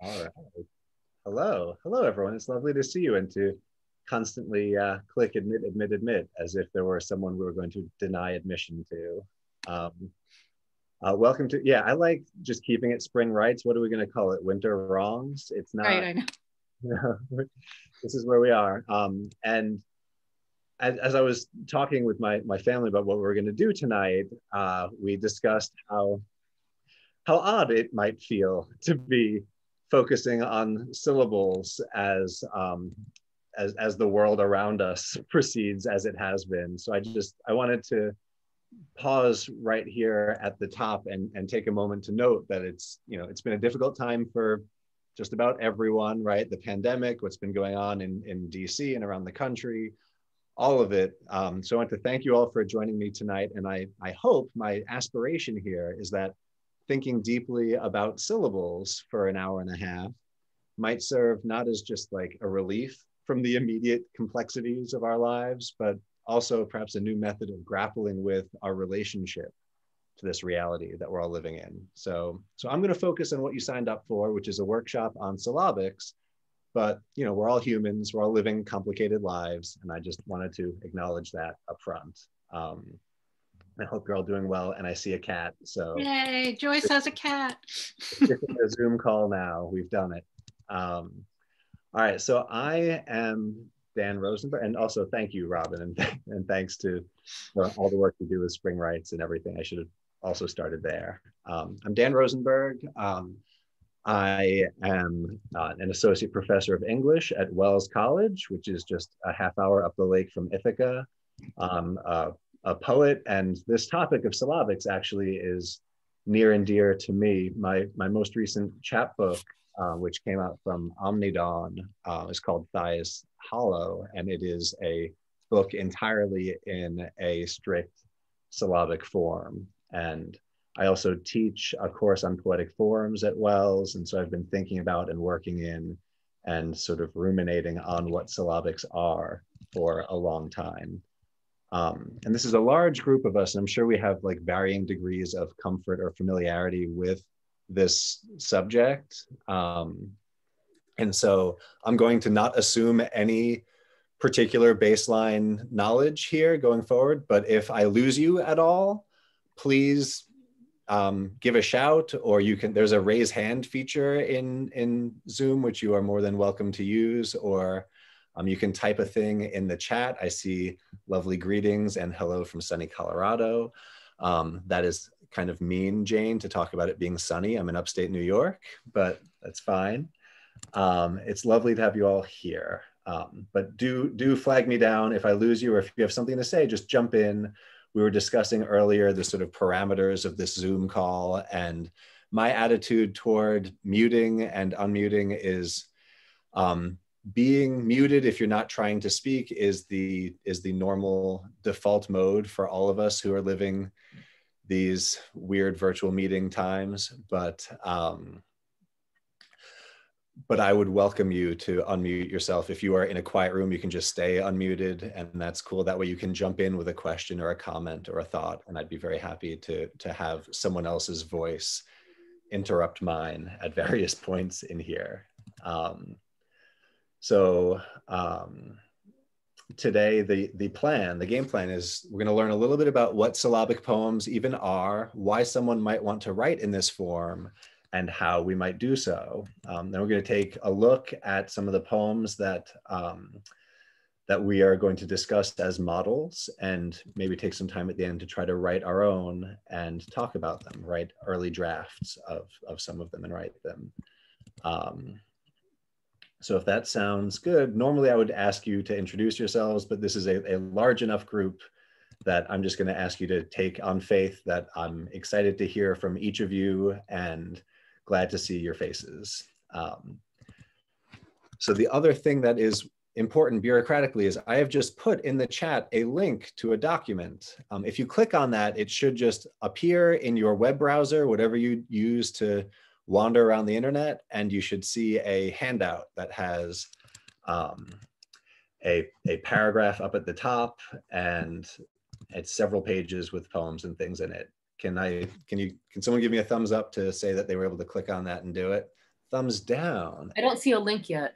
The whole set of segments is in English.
All right. Hello. Hello, everyone. It's lovely to see you and to constantly uh, click admit, admit, admit as if there were someone we were going to deny admission to. Um, uh, welcome to, yeah, I like just keeping it Spring Writes. What are we going to call it? Winter wrongs? It's not. Right, I know. this is where we are. Um, and as, as, I was talking with my, my family about what we were going to do tonight, uh, we discussed how how odd it might feel to be focusing on syllables as um, as as the world around us proceeds as it has been. So I just I wanted to pause right here at the top and and take a moment to note that it's you know it's been a difficult time for just about everyone right? The pandemic what's been going on in in dc and around the country all of it. Um, so i want to thank you all for joining me tonight. And i i hope my aspiration here is that thinking deeply about syllables for an hour and a half might serve not as just like a relief from the immediate complexities of our lives, but also perhaps a new method of grappling with our relationship to this reality that we're all living in. So, so I'm going to focus on what you signed up for, which is a workshop on syllabics. But you know, we're all humans, we're all living complicated lives, and I just wanted to acknowledge that up front. Um, I hope you're all doing well. And I see a cat. So yay, Joyce has a cat. a Zoom call now. We've done it. Um, all right. So I am Dan Rosenberg, and also thank you, Robin, and, th and thanks to all the work you do with Spring Writes and everything. I should have also started there. Um, I'm Dan Rosenberg. Um, I am uh, an associate professor of English at Wells College, which is just a half hour up the lake from Ithaca. Um, uh, a poet, and this topic of syllabics actually is near and dear to me. My, my most recent chapbook, uh, which came out from Omnidawn, uh, is called Thigh's Hollow, and it is a book entirely in a strict syllabic form. And I also teach a course on poetic forms at Wells, and so I've been thinking about and working in and sort of ruminating on what syllabics are for a long time. Um, and this is a large group of us, and I'm sure we have like varying degrees of comfort or familiarity with this subject. Um, and so I'm going to not assume any particular baseline knowledge here going forward, but if I lose you at all, please um, give a shout or you can, there's a raise hand feature in, in Zoom, which you are more than welcome to use or um, you can type a thing in the chat. I see lovely greetings and hello from sunny Colorado. Um, that is kind of mean, Jane, to talk about it being sunny. I'm in upstate New York, but that's fine. Um, it's lovely to have you all here. Um, but do, do flag me down if I lose you or if you have something to say, just jump in. We were discussing earlier the sort of parameters of this Zoom call and my attitude toward muting and unmuting is um, being muted if you're not trying to speak is the is the normal default mode for all of us who are living these weird virtual meeting times but um, but I would welcome you to unmute yourself. If you are in a quiet room, you can just stay unmuted and that's cool. That way you can jump in with a question or a comment or a thought. And I'd be very happy to, to have someone else's voice interrupt mine at various points in here. Um, so um, today, the, the plan, the game plan is we're gonna learn a little bit about what syllabic poems even are, why someone might want to write in this form, and how we might do so. Um, then we're gonna take a look at some of the poems that, um, that we are going to discuss as models and maybe take some time at the end to try to write our own and talk about them, write early drafts of, of some of them and write them. Um, so if that sounds good, normally I would ask you to introduce yourselves, but this is a, a large enough group that I'm just gonna ask you to take on faith that I'm excited to hear from each of you and glad to see your faces. Um, so the other thing that is important bureaucratically is I have just put in the chat a link to a document. Um, if you click on that, it should just appear in your web browser, whatever you use to wander around the internet and you should see a handout that has um, a, a paragraph up at the top and it's several pages with poems and things in it. Can I, can you, can someone give me a thumbs up to say that they were able to click on that and do it? Thumbs down. I don't see a link yet.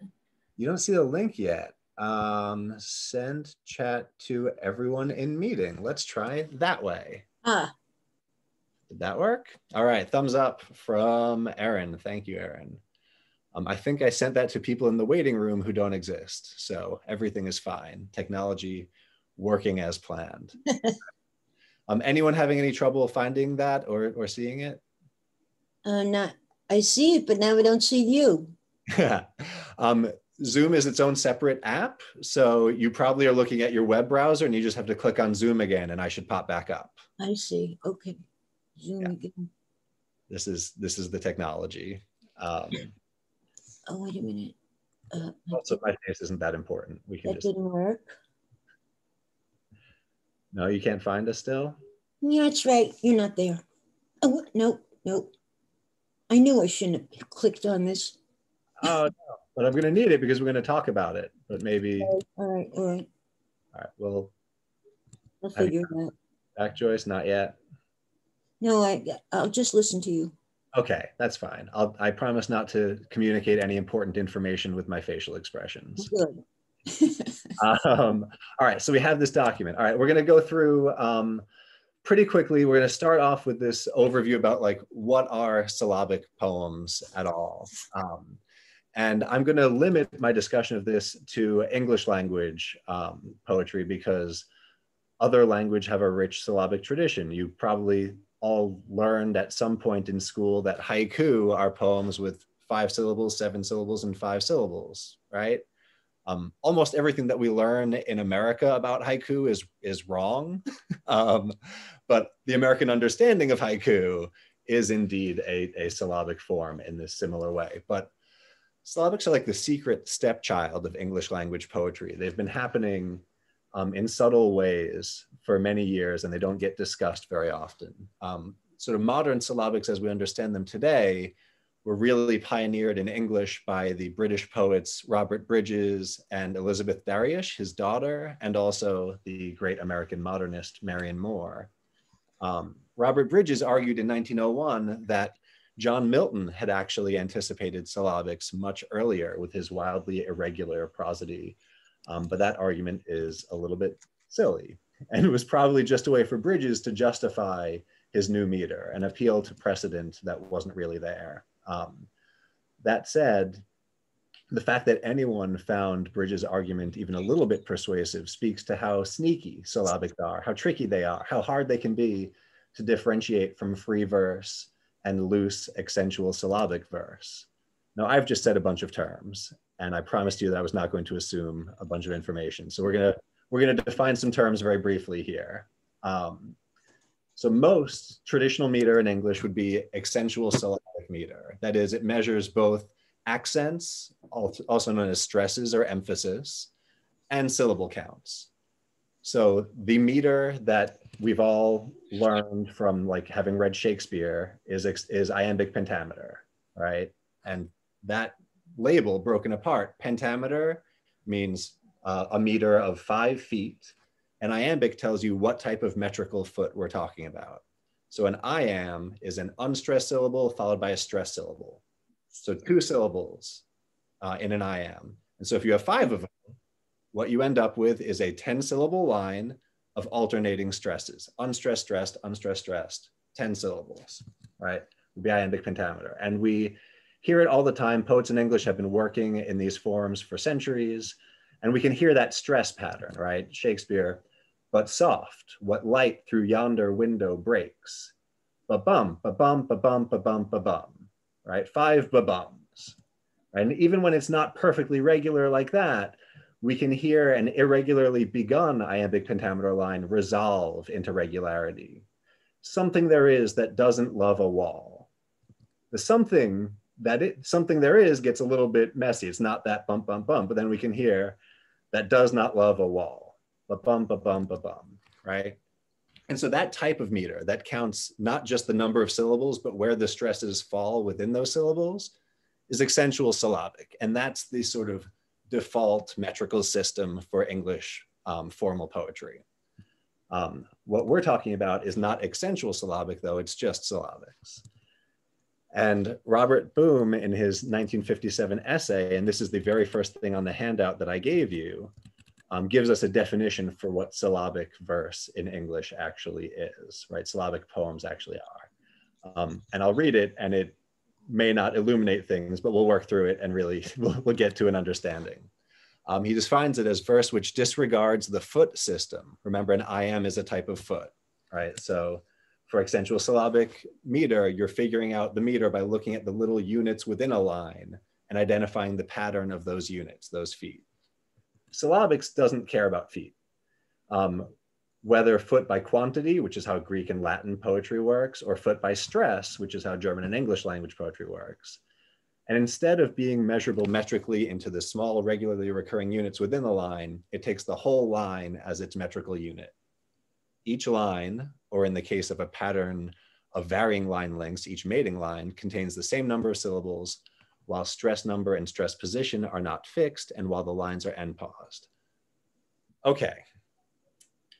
You don't see the link yet. Um, send chat to everyone in meeting. Let's try that way. Ah, Did that work? All right, thumbs up from Erin. Thank you, Erin. Um, I think I sent that to people in the waiting room who don't exist. So everything is fine. Technology working as planned. um, anyone having any trouble finding that or, or seeing it? Uh, not, I see it, but now I don't see you. um, Zoom is its own separate app. So you probably are looking at your web browser and you just have to click on Zoom again and I should pop back up. I see. Okay. Zoom Yeah. again. This is this is the technology. Um, Oh, wait a minute. Uh, also, my face isn't that important. We can that just didn't work. no, you can't find us still. Yeah, that's right. You're not there. Oh, what? nope, nope. I knew I shouldn't have clicked on this. Oh no, but I'm going to need it because we're going to talk about it. But maybe all All right, all right. right. Well, I'll figure it out. back Joyce, not yet. No, I, I'll just listen to you. Okay, that's fine. I'll I promise not to communicate any important information with my facial expressions. Good. um, all right, so we have this document. All right, we're going to go through um, pretty quickly. We're going to start off with this overview about like what are syllabic poems at all. Um, and I'm going to limit my discussion of this to English language um, poetry because other language have a rich syllabic tradition. You probably all learned at some point in school that haiku are poems with five syllables, seven syllables, and five syllables, right? um, almost everything that we learn in America about haiku is is wrong, um, but the American understanding of haiku is indeed a, a syllabic form in this similar way. But syllabics are like the secret stepchild of English language poetry. They've been happening um, in subtle ways for many years, and they don't get discussed very often. Um, sort of modern syllabics, as we understand them today, were really pioneered in English by the British poets Robert Bridges and Elizabeth Daryush, his daughter, and also the great American modernist Marianne Moore. Um, Robert Bridges argued in 1901 that John Milton had actually anticipated syllabics much earlier with his wildly irregular prosody. Um, but that argument is a little bit silly. And it was probably just a way for Bridges to justify his new meter, an appeal to precedent that wasn't really there. Um, that said, the fact that anyone found Bridges' argument even a little bit persuasive speaks to how sneaky syllabics are, how tricky they are, how hard they can be to differentiate from free verse and loose accentual syllabic verse. Now, I've just said a bunch of terms, and I promised you that I was not going to assume a bunch of information. So we're gonna we're gonna define some terms very briefly here. Um, so most traditional meter in English would be accentual syllabic meter. That is, it measures both accents, also known as stresses or emphasis, and syllable counts. So the meter that we've all learned from like having read Shakespeare is, is iambic pentameter, right? And that label broken apart, pentameter means uh, a meter of five feet, and iambic tells you what type of metrical foot we're talking about. So an iamb is an unstressed syllable followed by a stressed syllable. So two syllables uh, in an iamb. And so if you have five of them, what you end up with is a 10 syllable line of alternating stresses, unstressed, stressed, unstressed, stressed, 10 syllables, right? Be iambic pentameter. And we hear it all the time. Poets in English have been working in these forms for centuries. And we can hear that stress pattern, right? Shakespeare, but soft, what light through yonder window breaks. Ba-bum, ba-bum, ba-bum, ba-bum, ba-bum, right? Five ba-bums. Right? And even when it's not perfectly regular like that, we can hear an irregularly begun iambic pentameter line resolve into regularity. Something there is that doesn't love a wall. The something that it something there is gets a little bit messy. It's not that bump, bump, bump, but then we can hear that does not love a wall. Ba bum, ba bum, ba bum, right? And so that type of meter that counts not just the number of syllables, but where the stresses fall within those syllables is accentual syllabic. And that's the sort of default metrical system for English um, formal poetry. Um, what we're talking about is not accentual syllabic though, it's just syllabics. And Robert Beum in his 1957 essay, and this is the very first thing on the handout that I gave you, um, gives us a definition for what syllabic verse in English actually is, right? Syllabic poems actually are. Um, and I'll read it and it may not illuminate things, but we'll work through it and really we'll, we'll get to an understanding. Um, he defines it as verse which disregards the foot system. Remember, an iamb is a type of foot, right? So for accentual syllabic meter, you're figuring out the meter by looking at the little units within a line and identifying the pattern of those units, those feet. Syllabics doesn't care about feet. Um, whether foot by quantity, which is how Greek and Latin poetry works, or foot by stress, which is how German and English language poetry works. And instead of being measurable metrically into the small regularly recurring units within the line, it takes the whole line as its metrical unit. Each line, or in the case of a pattern of varying line lengths, each mating line contains the same number of syllables, while stress number and stress position are not fixed and while the lines are end paused. Okay,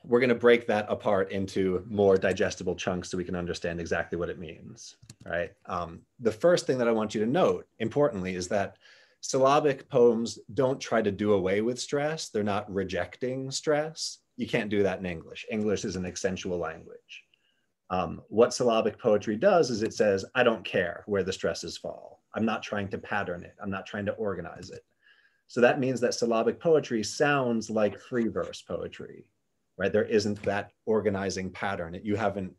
we're gonna break that apart into more digestible chunks so we can understand exactly what it means, right? Um, the first thing that I want you to note, importantly, is that syllabic poems don't try to do away with stress. They're not rejecting stress. You can't do that in English. English is an accentual language. Um, what syllabic poetry does is it says, I don't care where the stresses fall. I'm not trying to pattern it. I'm not trying to organize it. So that means that syllabic poetry sounds like free verse poetry, right? There isn't that organizing pattern. You haven't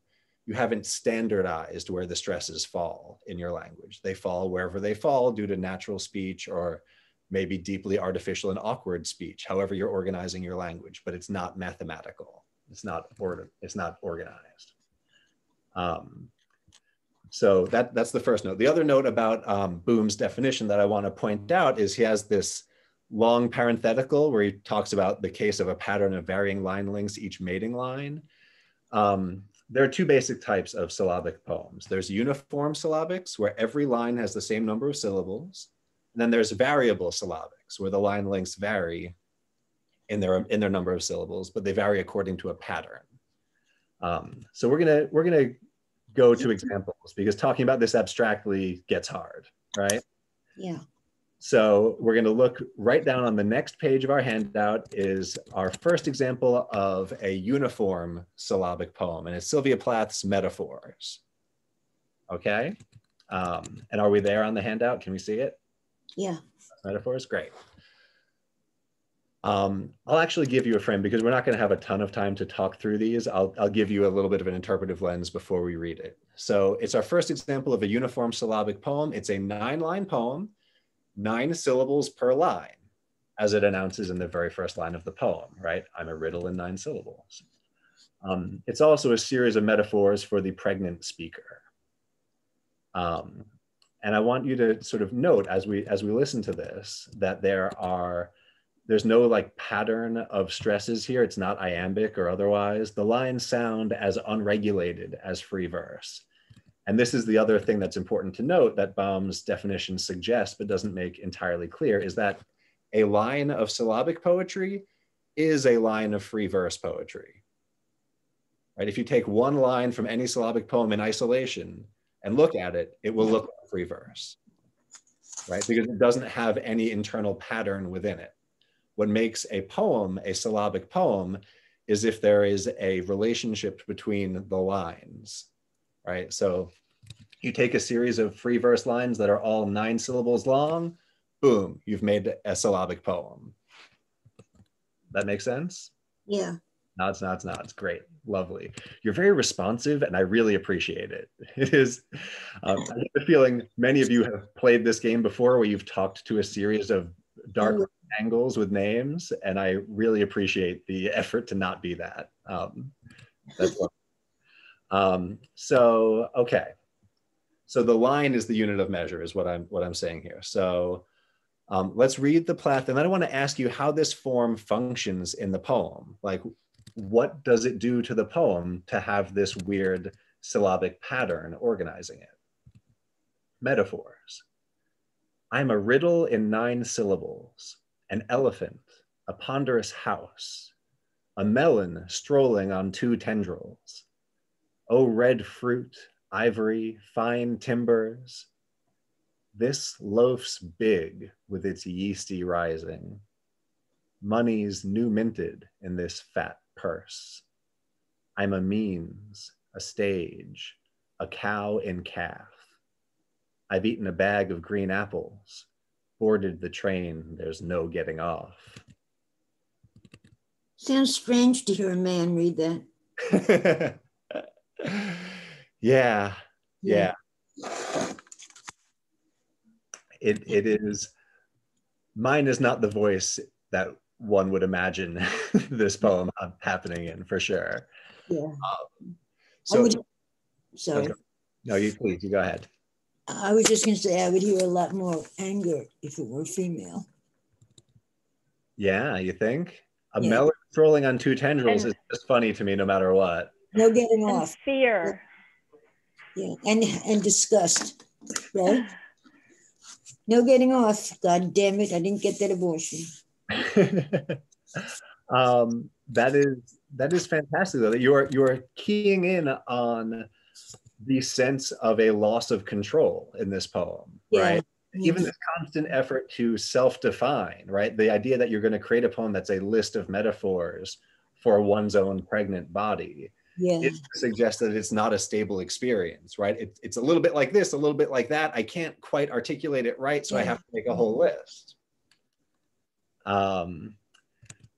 you haven't standardized where the stresses fall in your language. They fall wherever they fall due to natural speech or maybe deeply artificial and awkward speech, however you're organizing your language, but it's not mathematical. It's not, or, it's not organized. Um, so that, that's the first note. The other note about um, Beum's definition that I want to point out is he has this long parenthetical where he talks about the case of a pattern of varying line lengths, each mating line. Um, there are two basic types of syllabic poems. There's uniform syllabics, where every line has the same number of syllables. And then there's variable syllabics, where the line lengths vary in their, in their number of syllables, but they vary according to a pattern. Um, so we're gonna, we're gonna go to examples because talking about this abstractly gets hard, right? Yeah. So we're going to look right down on the next page of our handout is our first example of a uniform syllabic poem, and it's Sylvia Plath's Metaphors. Okay, um, and are we there on the handout? Can we see it? Yeah. Metaphor is great. Um, I'll actually give you a frame because we're not going to have a ton of time to talk through these. I'll, I'll give you a little bit of an interpretive lens before we read it. So it's our first example of a uniform syllabic poem. It's a nine line poem nine syllables per line, as it announces in the very first line of the poem, right? I'm a riddle in nine syllables. Um, it's also a series of metaphors for the pregnant speaker. Um, and I want you to sort of note as we as we listen to this that there are there's no like pattern of stresses here. It's not iambic or otherwise. The lines sound as unregulated as free verse. And this is the other thing that's important to note that Beum's definition suggests, but doesn't make entirely clear, is that a line of syllabic poetry is a line of free verse poetry. Right? If you take one line from any syllabic poem in isolation and look at it, it will look like free verse, right? Because it doesn't have any internal pattern within it. What makes a poem a syllabic poem is if there is a relationship between the lines right? So you take a series of free verse lines that are all nine syllables long, boom, you've made a syllabic poem. That makes sense? Yeah. Nods, nods, nods. Great. Lovely. You're very responsive and I really appreciate it. It is, um, I have a feeling many of you have played this game before where you've talked to a series of dark mm. angles with names and I really appreciate the effort to not be that. Um, that's um, so, okay. So the line is the unit of measure is what I'm, what I'm saying here. So um, let's read the Plath and then I wanna ask you how this form functions in the poem. Like what does it do to the poem to have this weird syllabic pattern organizing it? Metaphors. I'm a riddle in nine syllables, an elephant, a ponderous house, a melon strolling on two tendrils. O red fruit, ivory, fine timbers, this loaf's big with its yeasty rising. Money's new minted in this fat purse. I'm a means, a stage, a cow in calf. I've eaten a bag of green apples, boarded the train, there's no getting off. Sounds strange to hear a man read that. yeah, yeah. It, it is, mine is not the voice that one would imagine this poem happening in for sure. Yeah. Um, so, would, sorry. No, you please, you go ahead. I was just going to say I would hear a lot more anger if it were female. Yeah, you think? A Yeah. melon strolling on two tendrils And- is just funny to me no matter what. No getting And off. fear. Yeah. And and disgust. Right? No getting off. God damn it. I didn't get that abortion. um, that is that is fantastic though that you are you are keying in on the sense of a loss of control in this poem, Yeah. right? Even this constant effort to self-define, right? The idea that you're going to create a poem that's a list of metaphors for one's own pregnant body. Yeah. it suggests that it's not a stable experience, right? It, it's a little bit like this, a little bit like that. I can't quite articulate it right, so I have to make a whole list. Um,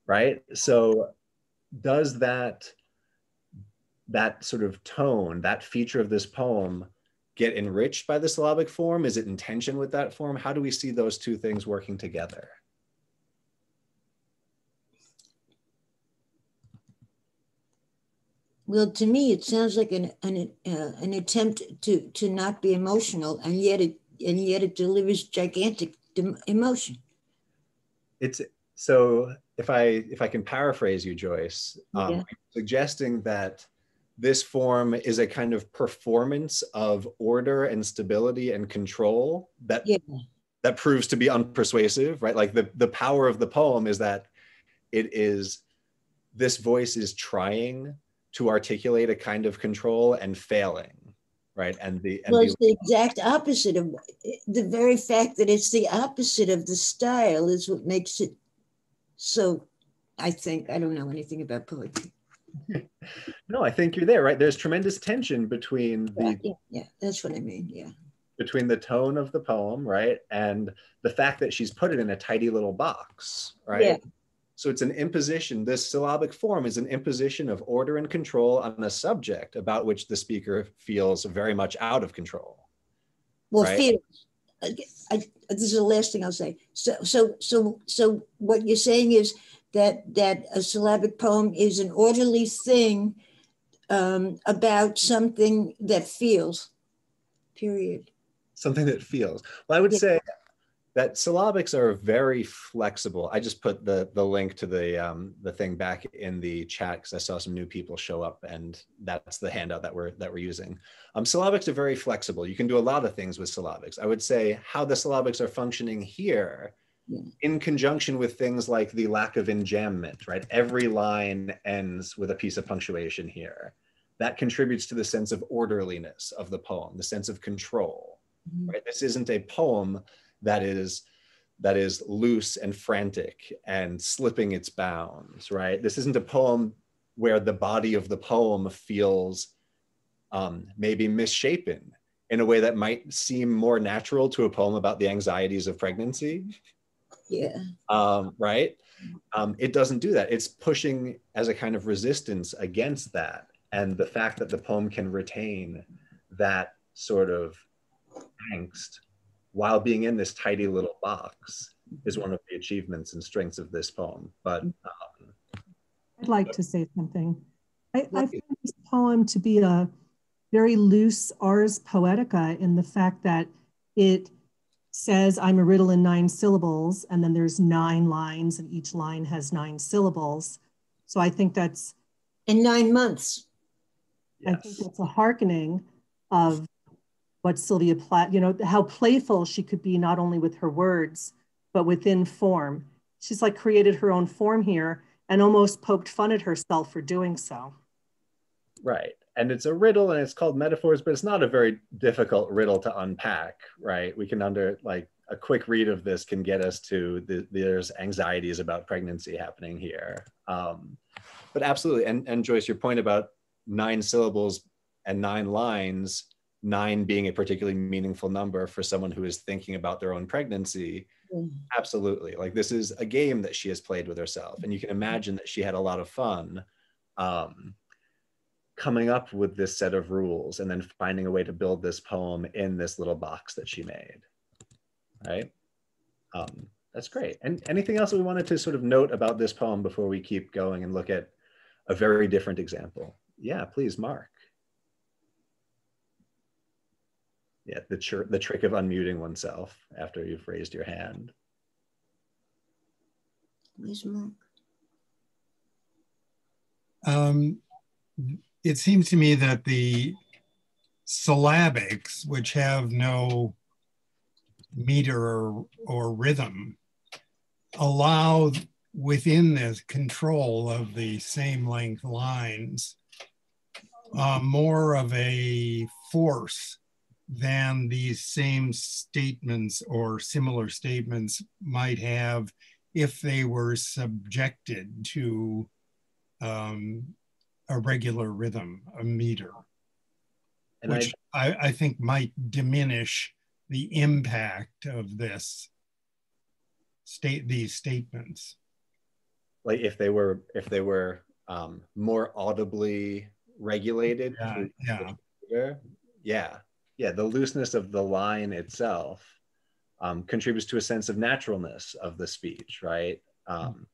right? So does that that sort of tone, that feature of this poem get enriched by the syllabic form? Is it in tension with that form? How do we see those two things working together? Well, to me, it sounds like an an, uh, an attempt to to not be emotional, and yet it and yet it delivers gigantic emotion. It's so if i if i can paraphrase you joyce um, Yeah. suggesting that this form is a kind of performance of order and stability and control that Yeah. that proves to be unpersuasive right like the the power of the poem is that it is this voice is trying to articulate a kind of control and failing right and the and Well, the, it's the exact opposite of the very fact that it's the opposite of the style is what makes it so. I think I don't know anything about poetry. no i think you're there right there's tremendous tension between the Yeah, yeah, yeah, that's what I mean. Yeah, between the tone of the poem, right, and the fact that she's put it in a tidy little box, right? Yeah. So it's an imposition. This syllabic form is an imposition of order and control on a subject about which the speaker feels very much out of control. well, Right. fear. I, I, this is the last thing I'll say. So, so, so, so, what you're saying is that that a syllabic poem is an orderly thing um, about something that feels. Period. Something that feels. Well, I would Yeah. say that syllabics are very flexible. I just put the the link to the um, the thing back in the chat because I saw some new people show up, and that's the handout that we're that we're using. Um, syllabics are very flexible. You can do a lot of things with syllabics. I would say how the syllabics are functioning here, Yeah. in conjunction with things like the lack of enjambment. Right, every line ends with a piece of punctuation here. That contributes to the sense of orderliness of the poem, the sense of control Mhm. right this isn't a poem that is that is loose and frantic and slipping its bounds right this isn't a poem where the body of the poem feels um, maybe misshapen in a way that might seem more natural to a poem about the anxieties of pregnancy Yeah. um, right? Um, it doesn't do that. It's pushing as a kind of resistance against that. And the fact that the poem can retain that sort of angst while being in this tidy little box is one of the achievements and strengths of this poem. But um, I'd like to say something. I, I find this poem to be a very loose ars poetica in the fact that it says, I'm a riddle in nine syllables, and then there's nine lines, and each line has nine syllables. So I think that's In nine months. I think yes, that's a hearkening of what Sylvia Plath, you know, how playful she could be not only with her words, but within form. She's like created her own form here. and almost poked fun at herself for doing so. Right. And it's a riddle and it's called metaphors, but it's not a very difficult riddle to unpack, right? We can under like a quick read of this can get us to the, there's anxieties about pregnancy happening here. Um, but absolutely. And, and Joyce, your point about nine syllables and nine lines, nine being a particularly meaningful number for someone who is thinking about their own pregnancy. Mm. Absolutely. Like this is a game that she has played with herself. And you can imagine that she had a lot of fun um, coming up with this set of rules and then finding a way to build this poem in this little box that she made. Right? Um, that's great. And anything else that we wanted to sort of note about this poem before we keep going and look at a very different example? Yeah, please, Mark. Yeah, the, tr the trick of unmuting oneself after you've raised your hand. Where's Mark? Um, it seems to me that the syllabics, which have no meter or, or rhythm, allow within the control of the same length lines uh, more of a force than these same statements or similar statements might have if they were subjected to um, a regular rhythm, a meter, and which I, I, think might diminish the impact of this state these statements. Like if they were if they were um, more audibly regulated. Yeah, yeah. yeah, yeah. The looseness of the line itself um, contributes to a sense of naturalness of the speech, right? Um,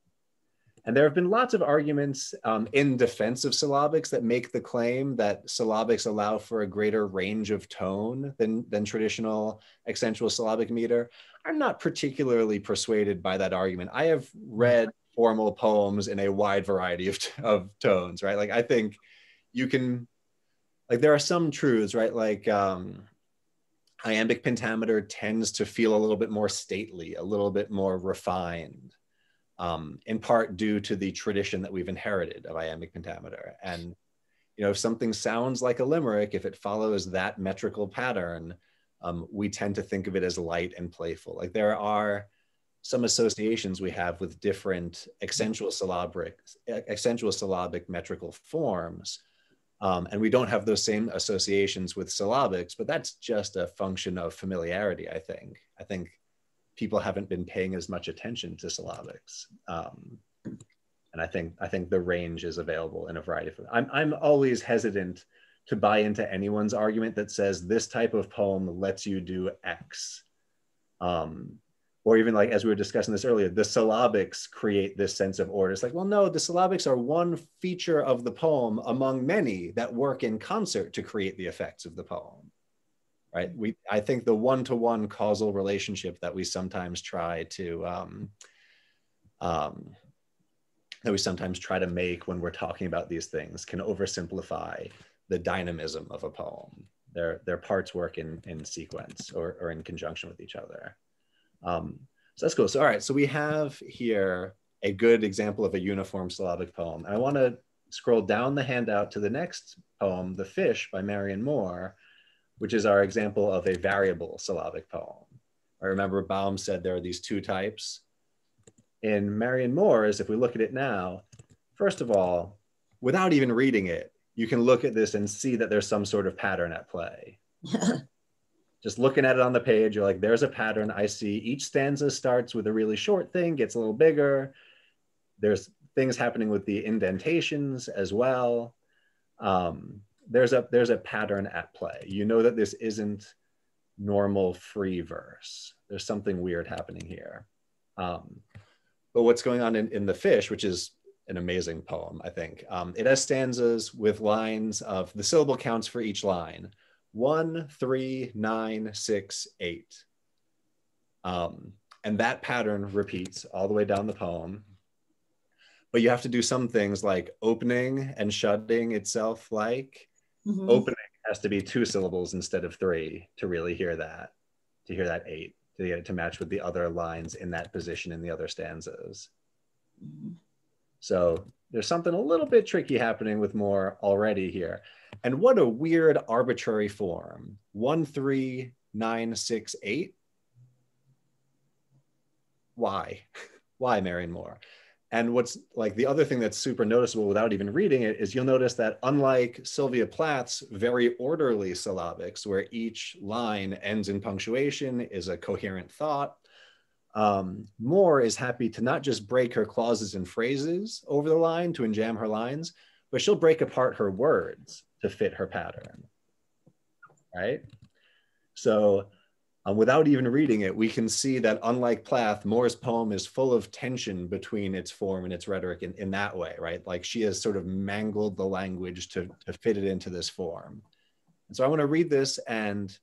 and there have been lots of arguments um, in defense of syllabics that make the claim that syllabics allow for a greater range of tone than, than traditional accentual syllabic meter. I'm not particularly persuaded by that argument. I have read formal poems in a wide variety of, of tones, right? Like I think you can, like there are some truths, right? Like um, iambic pentameter tends to feel a little bit more stately, a little bit more refined um, in part due to the tradition that we've inherited of iambic pentameter. And you know, if something sounds like a limerick, if it follows that metrical pattern, um, we tend to think of it as light and playful. Like there are some associations we have with different accentual syllabic, accentual syllabic metrical forms. Um, and we don't have those same associations with syllabics, but that's just a function of familiarity, I think. I think people haven't been paying as much attention to syllabics. Um, and I think I think the range is available in a variety of. I'm I'm always hesitant to buy into anyone's argument that says this type of poem lets you do X. Um, or even like as we were discussing this earlier, the syllabics create this sense of order. It's like, well, no, the syllabics are one feature of the poem among many that work in concert to create the effects of the poem right? We, I think the one-to-one causal relationship that we sometimes try to, um, um, that we sometimes try to make when we're talking about these things can oversimplify the dynamism of a poem. Their, their parts work in, in sequence or, or in conjunction with each other. Um, so that's cool. So, all right, so we have here a good example of a uniform syllabic poem. And I wanna scroll down the handout to the next poem, The Fish by Marianne Moore, which is our example of a variable syllabic poem. I remember Beum said there are these two types. In Marianne Moore's, if we look at it now, first of all, without even reading it, you can look at this and see that there's some sort of pattern at play. Just looking at it on the page, you're like, there's a pattern I see. Each stanza starts with a really short thing, gets a little bigger. There's things happening with the indentations as well. Um, there's a there's a pattern at play. You know that this isn't normal free verse. There's something weird happening here. Um, but what's going on in, in The Fish, which is an amazing poem, I think, um, it has stanzas with lines of the syllable counts for each line one, three, nine, six, eight. Um, and that pattern repeats all the way down the poem. But you have to do some things like opening and shutting itself like Mm-hmm. Opening has to be two syllables instead of three to really hear that, to hear that eight, to get it to match with the other lines in that position in the other stanzas. Mm-hmm. So there's something a little bit tricky happening with Moore already here. And what a weird arbitrary form. One, three, nine, six, eight. Why? Why Marianne Moore? And what's like the other thing that's super noticeable without even reading it is you'll notice that unlike Sylvia Plath's very orderly syllabics, where each line ends in punctuation, is a coherent thought, um, Moore is happy to not just break her clauses and phrases over the line to enjamb her lines, but she'll break apart her words to fit her pattern, right? So um, without even reading it, we can see that unlike Plath, Moore's poem is full of tension between its form and its rhetoric in, in that way, right? Like she has sort of mangled the language to, to fit it into this form. And so I want to read this and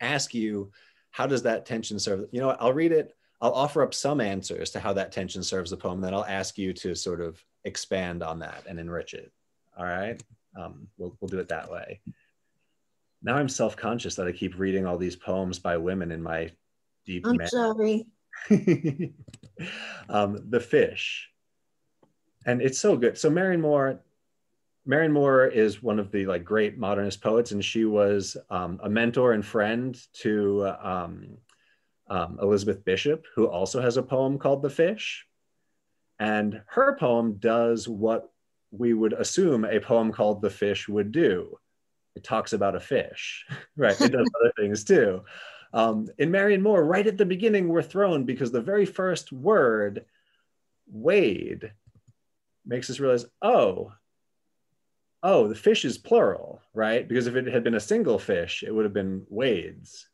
ask you, how does that tension serve? You know, I'll read it. I'll offer up some answers to how that tension serves the poem. Then I'll ask you to sort of expand on that and enrich it. All right. Um, we'll, we'll do it that way now I'm self conscious that I keep reading all these poems by women in my deep. I'm man- sorry. um, the fish, and it's so good. So Marianne Moore, Marianne Moore is one of the like great modernist poets, and she was um, a mentor and friend to um, um, Elizabeth Bishop, who also has a poem called "The Fish," and her poem does what we would assume a poem called "The Fish" would do it talks about a fish, right? It does other things too. Um, in Marianne Moore, right at the beginning, we're thrown because the very first word, wade, makes us realize, oh, oh, the fish is plural, right? Because if it had been a single fish, it would have been wades,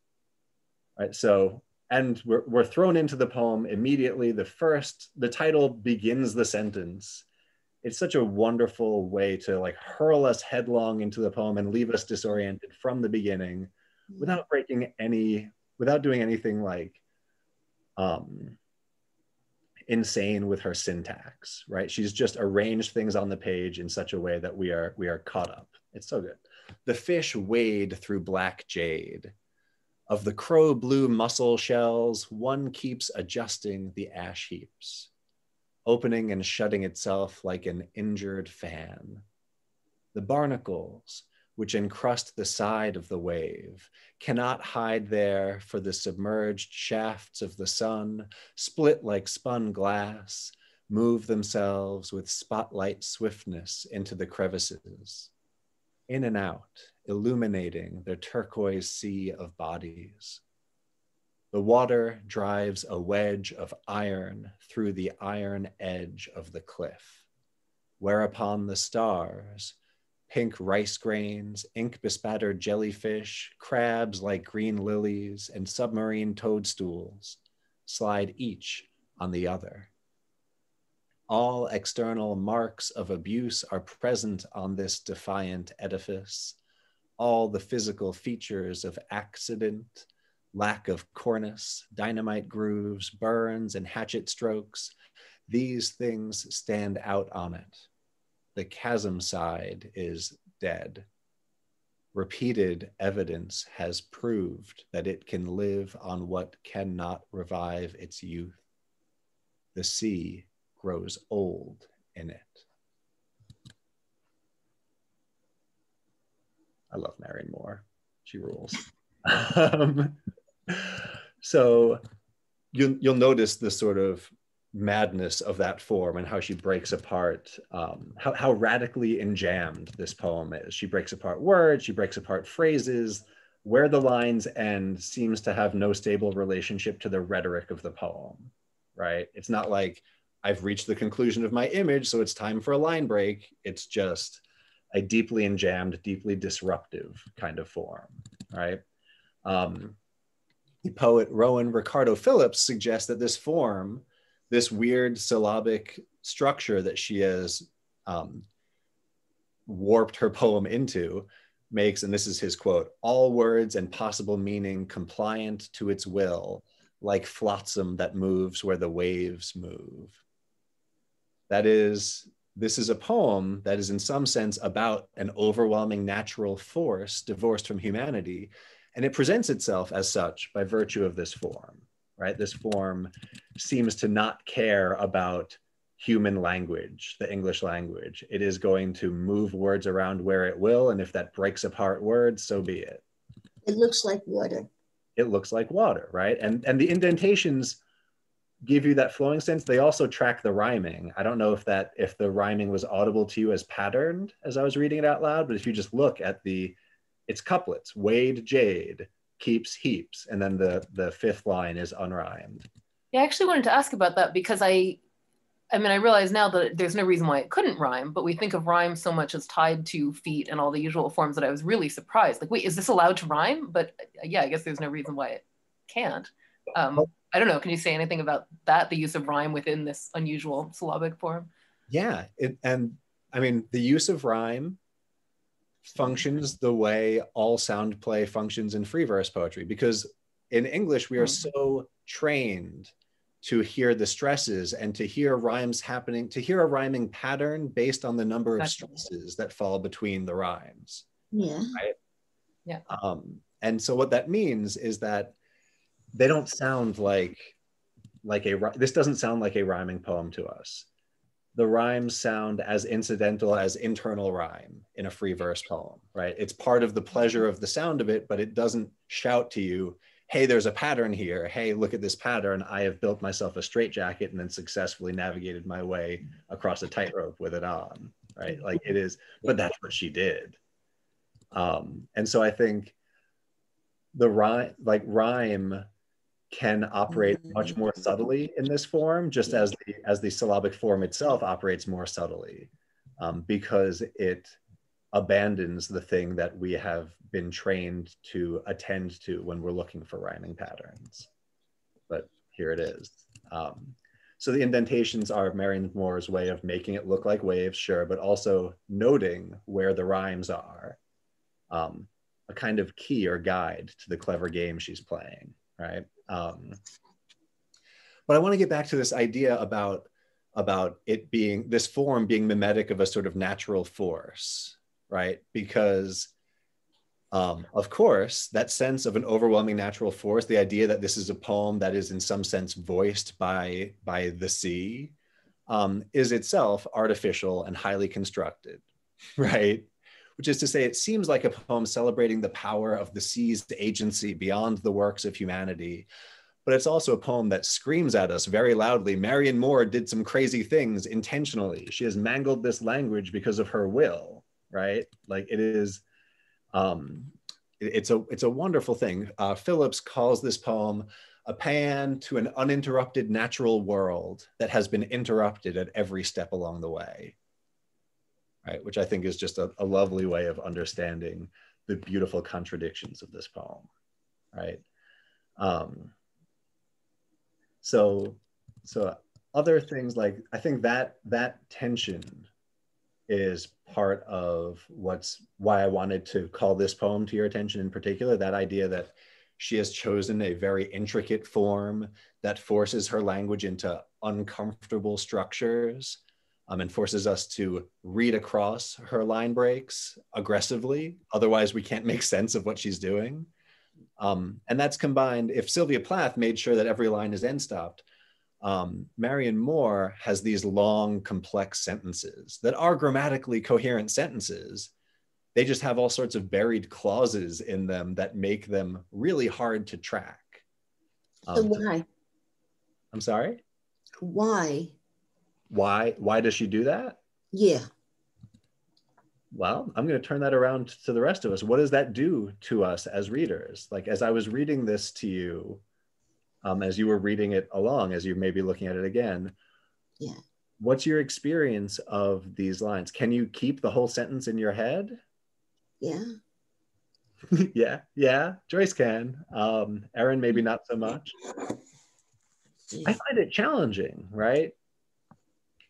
right? So, and we're, we're thrown into the poem immediately. The first, the title begins the sentence it's such a wonderful way to like hurl us headlong into the poem and leave us disoriented from the beginning without breaking any without doing anything like um insane with her syntax right? She's just arranged things on the page in such a way that we are we are caught up. It's so good. The fish wade through black jade. Of the crow blue mussel shells one keeps adjusting the ash heaps opening and shutting itself like an injured fan. The barnacles, which encrust the side of the wave, cannot hide there for the submerged shafts of the sun, split like spun glass, move themselves with spotlight swiftness into the crevices, in and out, illuminating the turquoise sea of bodies. The water drives a wedge of iron through the iron edge of the cliff, whereupon the stars, pink rice grains, ink bespattered jellyfish, crabs like green lilies, and submarine toadstools slide each on the other. All external marks of abuse are present on this defiant edifice. All the physical features of accident, lack of cornice, dynamite grooves, burns, and hatchet strokes, these things stand out on it. The chasm side is dead. Repeated evidence has proved that it can live on what cannot revive its youth. The sea grows old in it. I love Marianne Moore. She rules. um, so you'll, you'll notice the sort of madness of that form and how she breaks apart um, how, how radically enjambed this poem is. She breaks apart words she breaks apart phrases where the lines end seems to have no stable relationship to the rhetoric of the poem right? It's not like i've reached the conclusion of my image so it's time for a line break. It's just a deeply enjammed deeply disruptive kind of form right? Um, the poet Rowan Ricardo Phillips suggests that this form, this weird syllabic structure that she has um, warped her poem into, makes, and this is his quote, all words and possible meaning compliant to its will, like flotsam that moves where the waves move. That is, this is a poem that is in some sense about an overwhelming natural force divorced from humanity and it presents itself as such by virtue of this form, right? This form seems to not care about human language, the English language. It is going to move words around where it will. And if that breaks apart words, so be it. It looks like water. It looks like water, right? And, and the indentations give you that flowing sense. They also track the rhyming. I don't know if that, if the rhyming was audible to you as patterned as I was reading it out loud, but if you just look at the, it's couplets, Wade, Jade, keeps heaps. And then the, the fifth line is unrhymed. Yeah, I actually wanted to ask about that because I I mean, I realize now that there's no reason why it couldn't rhyme, but we think of rhyme so much as tied to feet and all the usual forms that I was really surprised. Like, wait, is this allowed to rhyme? But uh, yeah, I guess there's no reason why it can't. Um, I don't know. Can you say anything about that, the use of rhyme within this unusual syllabic form? Yeah. It, and I mean, the use of rhyme functions the way all sound play functions in free verse poetry, because in English, we are hmm. so trained to hear the stresses and to hear rhymes happening, to hear a rhyming pattern based on the number of stresses that fall between the rhymes. Yeah. Right. Yeah. Um, and so what that means is that they don't sound like like a this doesn't sound like a rhyming poem to us. The rhymes sound as incidental as internal rhyme in a free verse poem, right? It's part of the pleasure of the sound of it, but it doesn't shout to you hey, there's a pattern here. Hey, look at this pattern. I have built myself a straitjacket and then successfully navigated my way across a tightrope with it on. Right. Like it is, but that's what she did. Um, and so I think the rhyme, like rhyme, can operate much more subtly in this form, just as the as the syllabic form itself operates more subtly, um, because it abandons the thing that we have been trained to attend to when we're looking for rhyming patterns. But here it is. Um, so the indentations are Marianne Moore's way of making it look like waves, sure, but also noting where the rhymes are. Um, a kind of key or guide to the clever game she's playing, right? Um, but I want to get back to this idea about about it being this form being mimetic of a sort of natural force right? Because um, of course, that sense of an overwhelming natural force, the idea that this is a poem that is in some sense voiced by, by the sea, um, is itself artificial and highly constructed, right? Which is to say, it seems like a poem celebrating the power of the sea's agency beyond the works of humanity. But it's also a poem that screams at us very loudly Marianne Moore did some crazy things intentionally. She has mangled this language because of her will right? Like it is, um, it, it's a it's a wonderful thing. Uh, Phillips calls this poem a pan to an uninterrupted natural world that has been interrupted at every step along the way. Right, which I think is just a, a lovely way of understanding the beautiful contradictions of this poem. Right. Um, so, so other things like I think that that tension is part of what's why I wanted to call this poem to your attention in particular. That idea that she has chosen a very intricate form that forces her language into uncomfortable structures um, and forces us to read across her line breaks aggressively. Otherwise, we can't make sense of what she's doing. Um, and that's combined, if Sylvia Plath made sure that every line is end stopped, um, Marianne Moore has these long, complex sentences that are grammatically coherent sentences. They just have all sorts of buried clauses in them that make them really hard to track. Um, so why? I'm sorry? Why? Why? Why does she do that? Yeah. Well, I'm going to turn that around to the rest of us. What does that do to us as readers? Like, as I was reading this to you, um, as you were reading it along, as you may be looking at it again. Yeah. What's your experience of these lines? Can you keep the whole sentence in your head? Yeah. yeah, yeah. Joyce can. Um, Erin, maybe not so much. I find it challenging, right?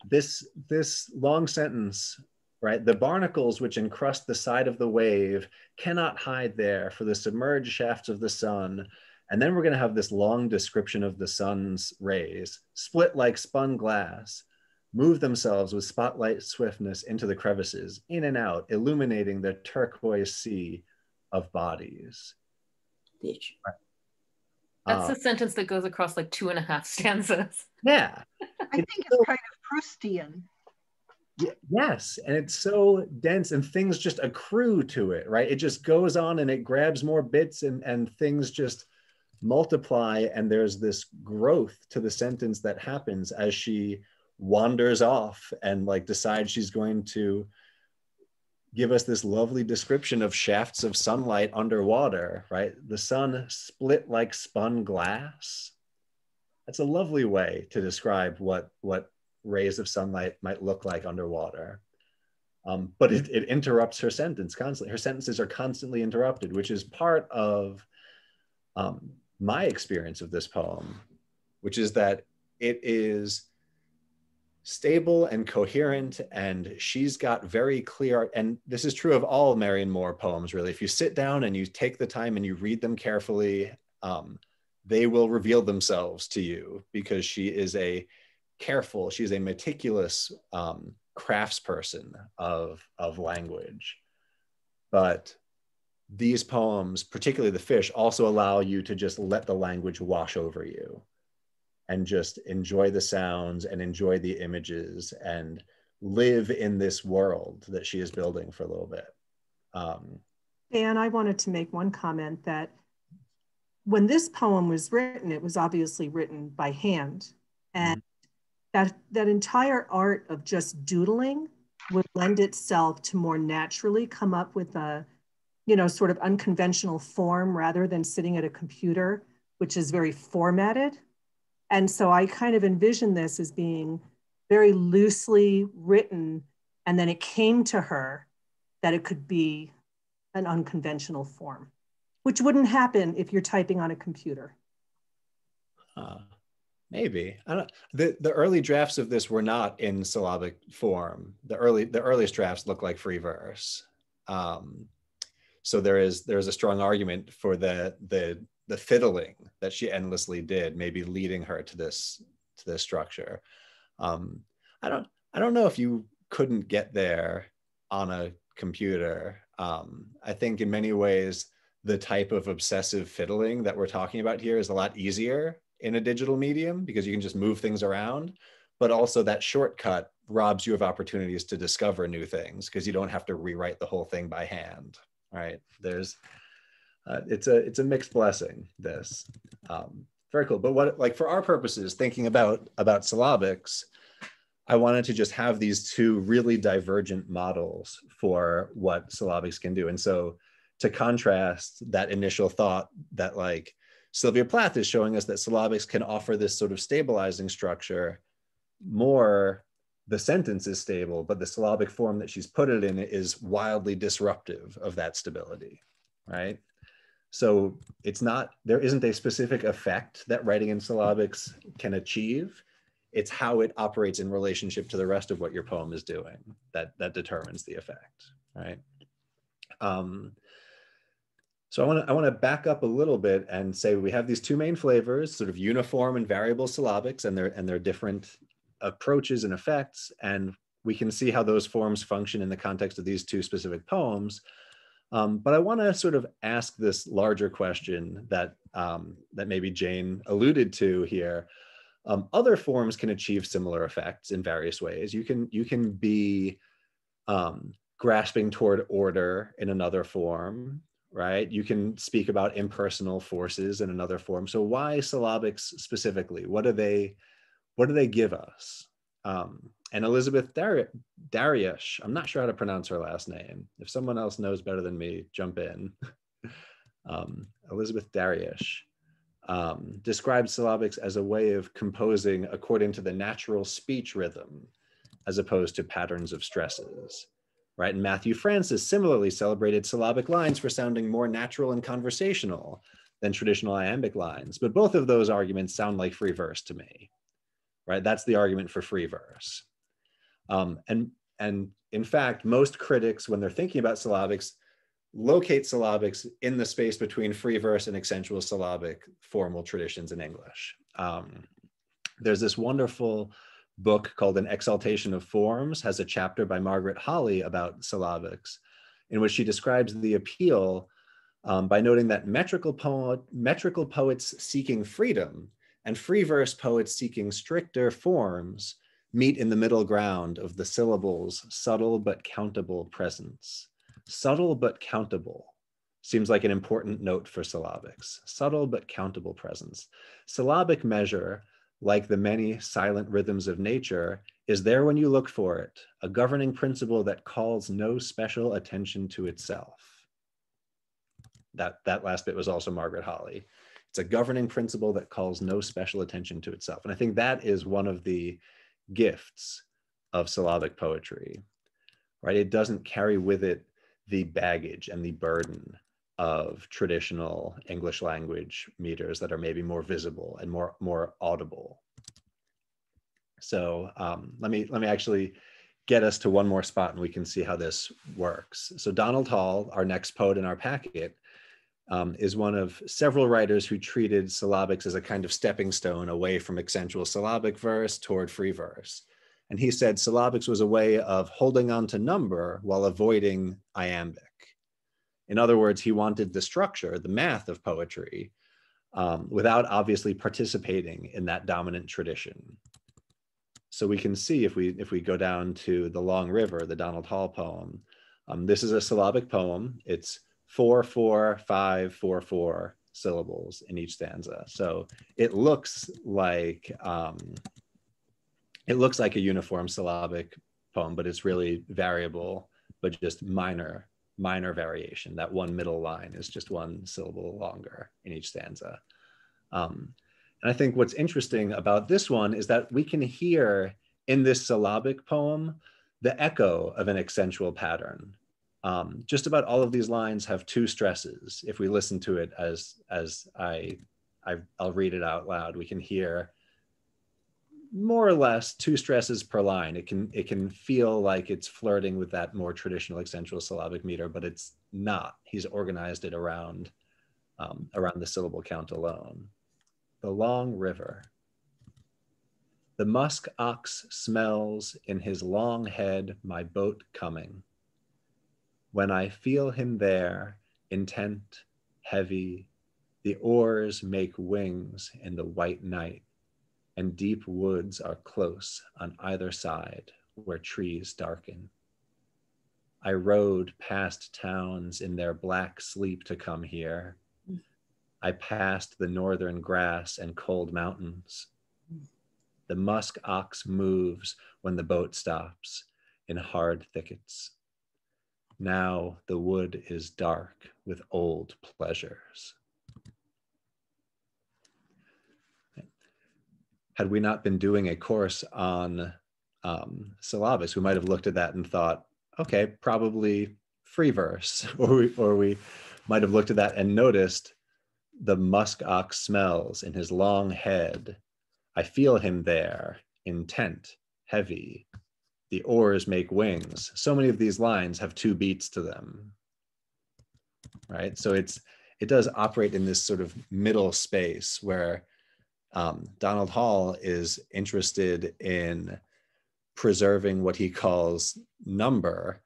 This this long sentence, right? The barnacles which encrust the side of the wave cannot hide there, for the submerged shafts of the sun and then we're going to have this long description of the sun's rays, split like spun glass, move themselves with spotlight swiftness into the crevices, in and out, illuminating the turquoise sea of bodies. Bitch. That's Uh, the sentence that goes across like two and a half stanzas. yeah. I It's think so- it's kind of Proustian. Y- Yes, and it's so dense and things just accrue to it, right? It just goes on and it grabs more bits and and things just multiply and there's this growth to the sentence that happens as she wanders off and like decides she's going to give us this lovely description of shafts of sunlight underwater, right? The sun split like spun glass. That's a lovely way to describe what what rays of sunlight might look like underwater. Um, but it, it interrupts her sentence constantly. Her sentences are constantly interrupted, which is part of um, my experience of this poem, which is that it is stable and coherent, and she's got very clear. And this is true of all Marianne Moore poems, really. If you sit down and you take the time and you read them carefully, um, they will reveal themselves to you because she is a careful, she's a meticulous um, craftsperson of, of language. But these poems, particularly The Fish, also allow you to just let the language wash over you and just enjoy the sounds and enjoy the images and live in this world that she is building for a little bit. Um, Dan, I wanted to make one comment that when this poem was written, it was obviously written by hand. And that, that entire art of just doodling would lend itself to more naturally come up with a, you know, sort of unconventional form rather than sitting at a computer, which is very formatted. And so I kind of envision this as being very loosely written. And then it came to her that it could be an unconventional form, which wouldn't happen if you're typing on a computer. Uh, maybe I don't. The the early drafts of this were not in syllabic form. The early the earliest drafts look like free verse. Um, so there is there is a strong argument for the the the fiddling that she endlessly did, maybe leading her to this to this structure. Um, I don't I don't know if you couldn't get there on a computer. Um, I think in many ways the type of obsessive fiddling that we're talking about here is a lot easier in a digital medium because you can just move things around. But also that shortcut robs you of opportunities to discover new things because you don't have to rewrite the whole thing by hand. Right? There's uh, it's a it's a mixed blessing. This um, very cool. But what like for our purposes, thinking about about syllabics, I wanted to just have these two really divergent models for what syllabics can do. And so to contrast that initial thought that like Sylvia Plath is showing us that syllabics can offer this sort of stabilizing structure more the sentence is stable, but the syllabic form that she's put it in is wildly disruptive of that stability, right? So it's not, there isn't a specific effect that writing in syllabics can achieve. It's how it operates in relationship to the rest of what your poem is doing that, that determines the effect, right? Um, so I want to I want to back up a little bit and say we have these two main flavors, sort of uniform and variable syllabics, and their and their different approaches and effects, and we can see how those forms function in the context of these two specific poems. Um, but I want to sort of ask this larger question that um, that maybe Jane alluded to here. Um, other forms can achieve similar effects in various ways. You can you can be um, grasping toward order in another form right? You can speak about impersonal forces in another form. So why syllabics specifically? What do they, what do they give us? And Elizabeth Dar- Daryush, I'm not sure how to pronounce her last name. If someone else knows better than me, jump in. um, Elizabeth Daryush um, syllabics as a way of composing according to the natural speech rhythm, as opposed to patterns of stresses right? And Matthew Francis similarly celebrated syllabic lines for sounding more natural and conversational than traditional iambic lines. But both of those arguments sound like free verse to me, right? That's the argument for free verse. Um, and, and in fact, most critics, when they're thinking about syllabics, locate syllabics in the space between free verse and accentual syllabic formal traditions in English. Um, there's this wonderful book called An Exaltation of Forms has a chapter by Margaret Holley about syllabics, in which she describes the appeal um, by noting that metrical, poet, metrical poets seeking freedom and free verse poets seeking stricter forms meet in the middle ground of the syllables subtle but countable presence. Subtle but countable seems like an important note for syllabics. Subtle but countable presence. Syllabic measure, like the many silent rhythms of nature, is there when you look for it, a governing principle that calls no special attention to itself. That, that last bit was also Margaret Holley. It's a governing principle that calls no special attention to itself. And I think that is one of the gifts of syllabic poetry, right? It doesn't carry with it the baggage and the burden of traditional English language meters that are maybe more visible and more, more audible. So um, let me let me actually get us to one more spot and we can see how this works. So Donald Hall, our next poet in our packet, um, is one of several writers who treated syllabics as a kind of stepping stone away from accentual syllabic verse toward free verse. And he said syllabics was a way of holding on to number while avoiding iambic. In other words, he wanted the structure, the math of poetry, um, without obviously participating in that dominant tradition. So we can see if we if we go down to the Long River, the Donald Hall poem. Um, this is a syllabic poem. It's four, four, five, four, four syllables in each stanza. So it looks like um, it looks like a uniform syllabic poem, but it's really variable, but just minor minor variation. That one middle line is just one syllable longer in each stanza. Um, and I think what's interesting about this one is that we can hear in this syllabic poem the echo of an accentual pattern. Um, just about all of these lines have two stresses. If we listen to it as, as I, I, I'll read it out loud, we can hear more or less two stresses per line. It can, it can feel like it's flirting with that more traditional accentual syllabic meter, but it's not. He's organized it around, um, around the syllable count alone the long river. The musk ox smells in his long head my boat coming. When I feel him there, intent, heavy, the oars make wings in the white night, and deep woods are close on either side where trees darken. I rode past towns in their black sleep to come here, I passed the northern grass and cold mountains. The musk ox moves when the boat stops in hard thickets. Now the wood is dark with old pleasures. Had we not been doing a course on um, syllabics, we might have looked at that and thought, okay, probably free verse, or we, or we might have looked at that and noticed the musk ox smells in his long head. I feel him there, intent, heavy. The oars make wings. So many of these lines have two beats to them. Right? So it's it does operate in this sort of middle space where um, Donald Hall is interested in preserving what he calls number,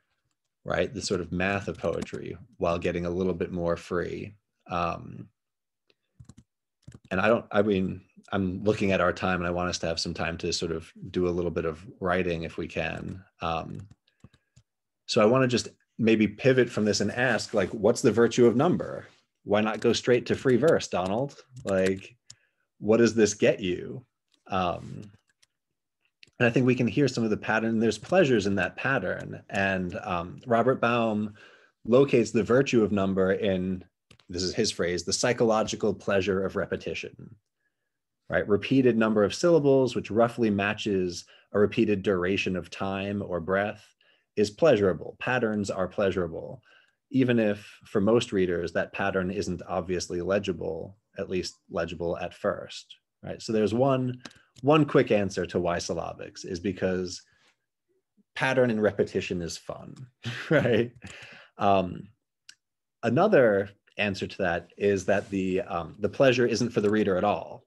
right? The sort of math of poetry while getting a little bit more free. Um, and I don't, I mean, I'm looking at our time and I want us to have some time to sort of do a little bit of writing if we can. Um, so I want to just maybe pivot from this and ask, like, what's the virtue of number? Why not go straight to free verse, Donald? Like, what does this get you? Um, and I think we can hear some of the pattern. There's pleasures in that pattern. And um, Robert Beum locates the virtue of number in this is his phrase, the psychological pleasure of repetition, right? Repeated number of syllables, which roughly matches a repeated duration of time or breath, is pleasurable. Patterns are pleasurable, even if for most readers that pattern isn't obviously legible, at least legible at first, right? So there's one, one quick answer to why syllabics is because pattern and repetition is fun, right? Um, another answer to that is that the um, the pleasure isn't for the reader at all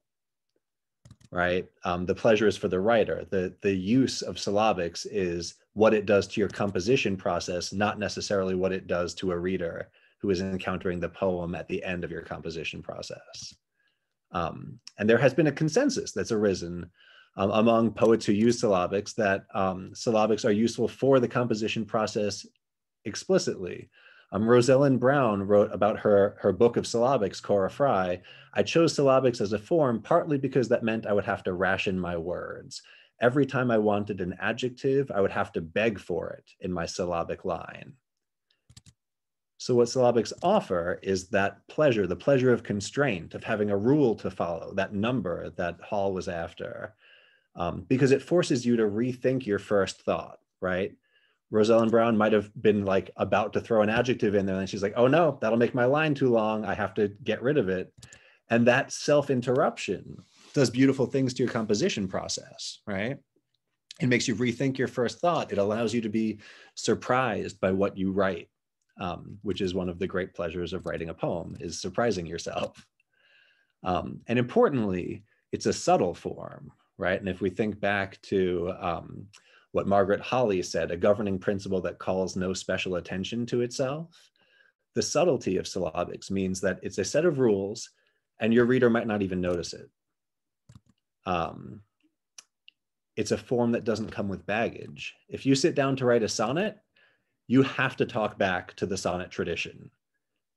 right um, the pleasure is for the writer the the use of syllabics is what it does to your composition process not necessarily what it does to a reader who is encountering the poem at the end of your composition process. Um, and there has been a consensus that's arisen um, among poets who use syllabics that um, syllabics are useful for the composition process explicitly. Um, Rosellen Brown wrote about her, her book of syllabics, Cora Fry. I chose syllabics as a form partly because that meant I would have to ration my words. Every time I wanted an adjective, I would have to beg for it in my syllabic line. So what syllabics offer is that pleasure, the pleasure of constraint, of having a rule to follow, that number that Hall was after, um, because it forces you to rethink your first thought, right? Rosellen Brown might have been like about to throw an adjective in there and she's like, oh no, that'll make my line too long. I have to get rid of it. And that self-interruption does beautiful things to your composition process, right? It makes you rethink your first thought. It allows you to be surprised by what you write um, which is one of the great pleasures of writing a poem, is surprising yourself. Um, and importantly, it's a subtle form, right? And if we think back to um, what Margaret Holley said, a governing principle that calls no special attention to itself, the subtlety of syllabics means that it's a set of rules and your reader might not even notice it. Um, it's a form that doesn't come with baggage. If you sit down to write a sonnet, you have to talk back to the sonnet tradition.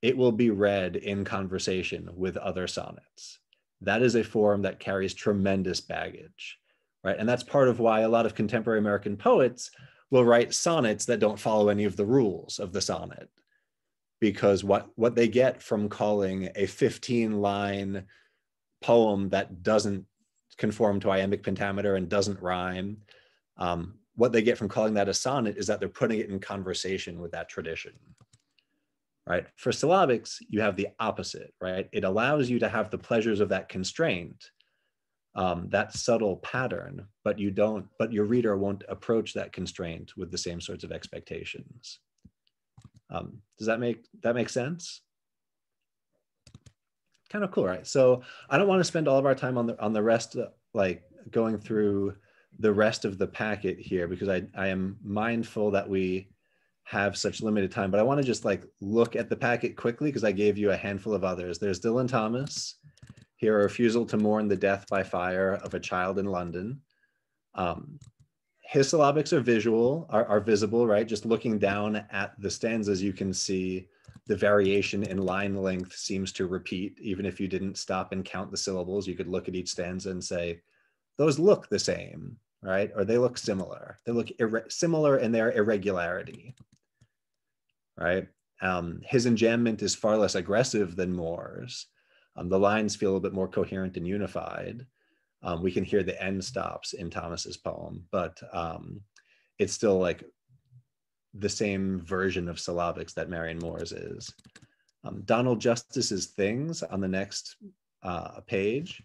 It will be read in conversation with other sonnets. That is a form that carries tremendous baggage, right? And that's part of why a lot of contemporary American poets will write sonnets that don't follow any of the rules of the sonnet. Because what, what they get from calling a 15 line poem that doesn't conform to iambic pentameter and doesn't rhyme um, what they get from calling that a sonnet is that they're putting it in conversation with that tradition right? For syllabics you have the opposite right? It allows you to have the pleasures of that constraint um, that subtle pattern but you don't but your reader won't approach that constraint with the same sorts of expectations. Um, does that make that make sense? Kind of cool right? So i don't want to spend all of our time on the on the rest uh, like going through the rest of the packet here because I, I am mindful that we have such limited time, but I want to just like look at the packet quickly because I gave you a handful of others. There's Dylan Thomas, a refusal to mourn the death by fire of a child in London. Um, his syllabics are visual, are, are visible, right? Just looking down at the stanzas, you can see the variation in line length seems to repeat. Even if you didn't stop and count the syllables, you could look at each stanza and say, those look the same right? Or they look similar. They look similar in their irregularity, right? Um, his enjambment is far less aggressive than Moore's. Um, the lines feel a bit more coherent and unified. Um, we can hear the end stops in Thomas's poem, but um, it's still like the same version of syllabics that Marianne Moore's is. Um, Donald Justice's Things on the next uh, page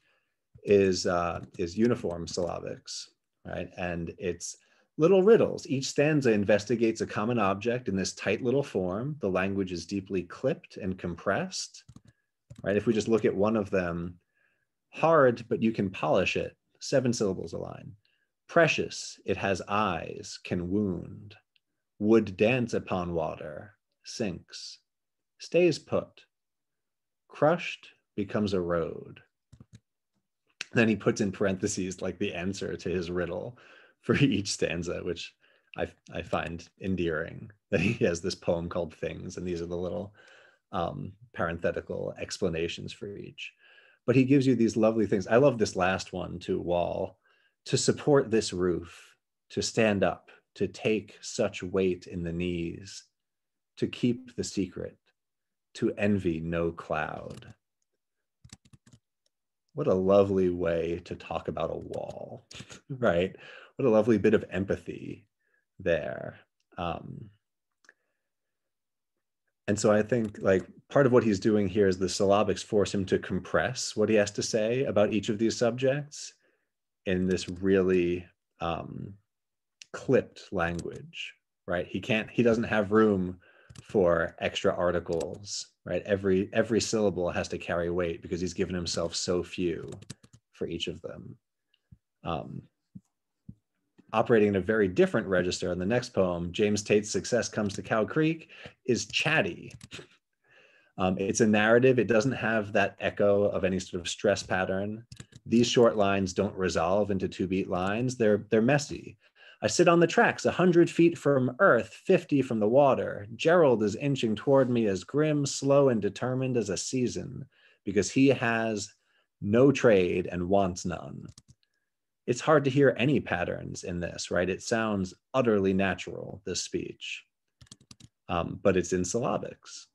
is, uh, is uniform syllabics right? And it's little riddles. Each stanza investigates a common object in this tight little form. The language is deeply clipped and compressed, right? If we just look at one of them, hard, but you can polish it, seven syllables a line. Precious, it has eyes, can wound. Would dance upon water, sinks. Stays put. Crushed becomes a road then he puts in parentheses like the answer to his riddle for each stanza, which I, I find endearing that he has this poem called Things, and these are the little um, parenthetical explanations for each. But he gives you these lovely things. I love this last one to wall to support this roof, to stand up, to take such weight in the knees, to keep the secret, to envy no cloud what a lovely way to talk about a wall, right? What a lovely bit of empathy there. Um, and so I think like part of what he's doing here is the syllabics force him to compress what he has to say about each of these subjects in this really um, clipped language, right? He can't, he doesn't have room for extra articles right? Every every syllable has to carry weight because he's given himself so few for each of them. Um, operating in a very different register in the next poem, James Tate's Success Comes to Cow Creek, is chatty. Um, it's a narrative. It doesn't have that echo of any sort of stress pattern. These short lines don't resolve into two beat lines. They're, they're messy. I sit on the tracks, a hundred feet from earth, 50 from the water. Gerald is inching toward me as grim, slow, and determined as a season because he has no trade and wants none. It's hard to hear any patterns in this, right? It sounds utterly natural, this speech, um, but it's in syllabics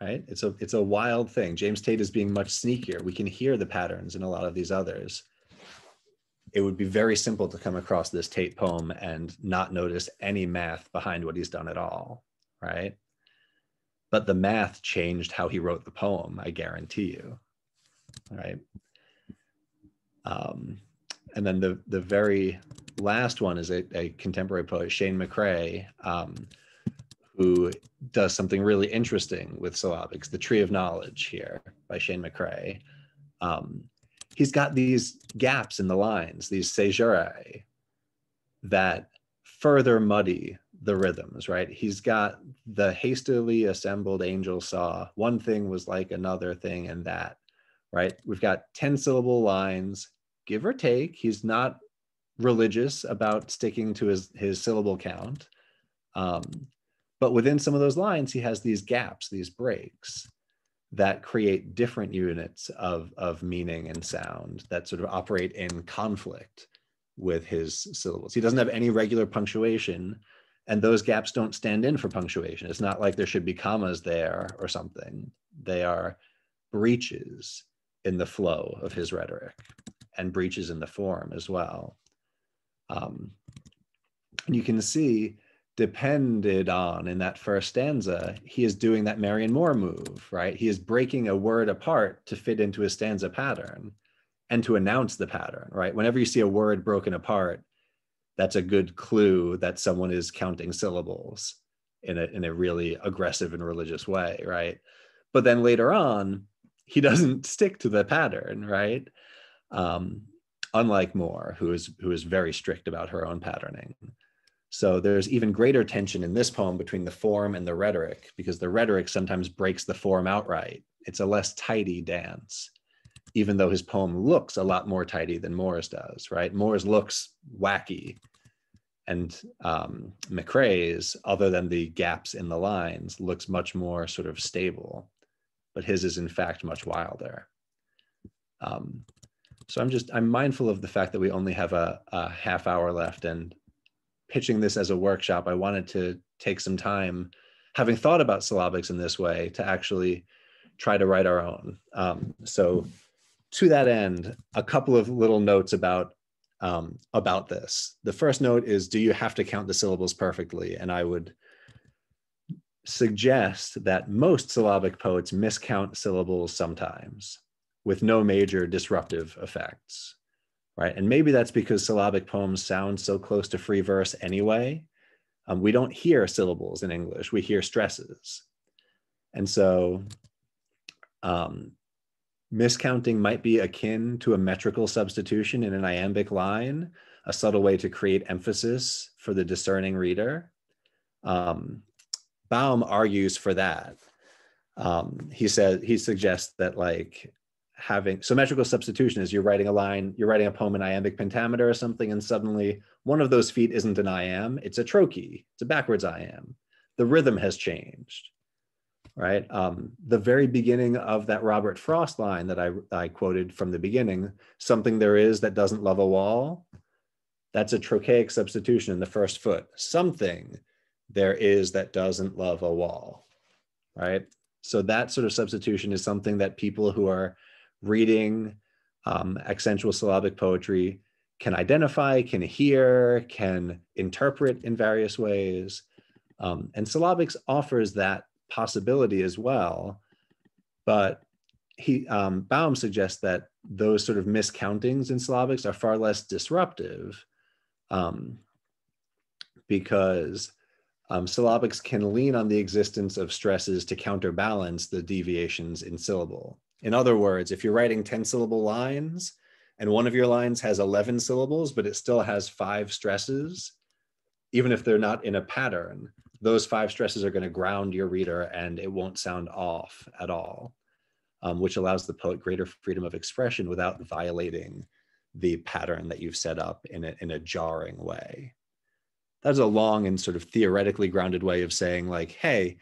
right? It's a it's a wild thing. James Tate is being much sneakier. We can hear the patterns in a lot of these others. It would be very simple to come across this Tate poem and not notice any math behind what he's done at all, right? But the math changed how he wrote the poem, I guarantee you, right? Um, and then the the very last one is a, a contemporary poet, Shane McCrae, um, who does something really interesting with syllabics, The Tree of Knowledge here by Shane McCrae. Um, he's got these gaps in the lines, these caesurae that further muddy the rhythms, right? He's got the hastily assembled angel saw, one thing was like another thing and that, right? We've got 10 syllable lines, give or take. He's not religious about sticking to his, his syllable count. Um, but within some of those lines, he has these gaps, these breaks that create different units of, of meaning and sound that sort of operate in conflict with his syllables. He doesn't have any regular punctuation, and those gaps don't stand in for punctuation. It's not like there should be commas there or something. They are breaches in the flow of his rhetoric and breaches in the form as well. Um, and you can see depended on in that first stanza, he is doing that Marianne Moore move, right? He is breaking a word apart to fit into a stanza pattern and to announce the pattern, right? Whenever you see a word broken apart, that's a good clue that someone is counting syllables in a, in a really aggressive and religious way, right? But then later on, he doesn't stick to the pattern, right? Um, unlike Moore, who is who is very strict about her own patterning. So there's even greater tension in this poem between the form and the rhetoric, because the rhetoric sometimes breaks the form outright. It's a less tidy dance, even though his poem looks a lot more tidy than Moore's does, right? Moore's looks wacky. And um, McCrae's, other than the gaps in the lines, looks much more sort of stable, but his is in fact much wilder. Um, so I'm just, I'm mindful of the fact that we only have a, a half hour left and pitching this as a workshop, I wanted to take some time, having thought about syllabics in this way, to actually try to write our own. Um, so, to that end, a couple of little notes about um, about this. The first note is: Do you have to count the syllables perfectly? And I would suggest that most syllabic poets miscount syllables sometimes, with no major disruptive effects right? And maybe that's because syllabic poems sound so close to free verse anyway. Um, we don't hear syllables in English, we hear stresses. And so um, miscounting might be akin to a metrical substitution in an iambic line, a subtle way to create emphasis for the discerning reader. Um, Beum argues for that. Um, he says he suggests that like having symmetrical substitution is you're writing a line, you're writing a poem in iambic pentameter or something, and suddenly one of those feet isn't an iamb, it's a trochee, it's a backwards iamb. The rhythm has changed, right? Um, the very beginning of that Robert Frost line that I, I quoted from the beginning, something there is that doesn't love a wall, that's a trochaic substitution in the first foot. Something there is that doesn't love a wall, right? So that sort of substitution is something that people who are reading um, accentual syllabic poetry can identify, can hear, can interpret in various ways. Um, and syllabics offers that possibility as well. But he, um, Beum suggests that those sort of miscountings in syllabics are far less disruptive um, because um, syllabics can lean on the existence of stresses to counterbalance the deviations in syllable. In other words, if you're writing 10 syllable lines and one of your lines has 11 syllables, but it still has five stresses, even if they're not in a pattern, those five stresses are going to ground your reader and it won't sound off at all, um, which allows the poet greater freedom of expression without violating the pattern that you've set up in a, in a jarring way. That's a long and sort of theoretically grounded way of saying, like, hey,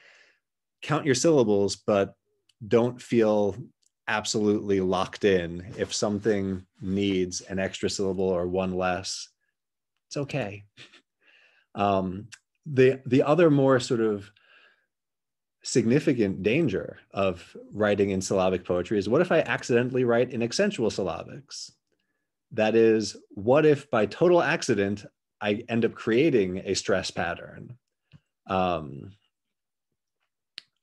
count your syllables, but don't feel absolutely locked in. If something needs an extra syllable or one less, it's okay. Um, the the other more sort of significant danger of writing in syllabic poetry is what if I accidentally write in accentual syllabics? That is, what if by total accident I end up creating a stress pattern, um,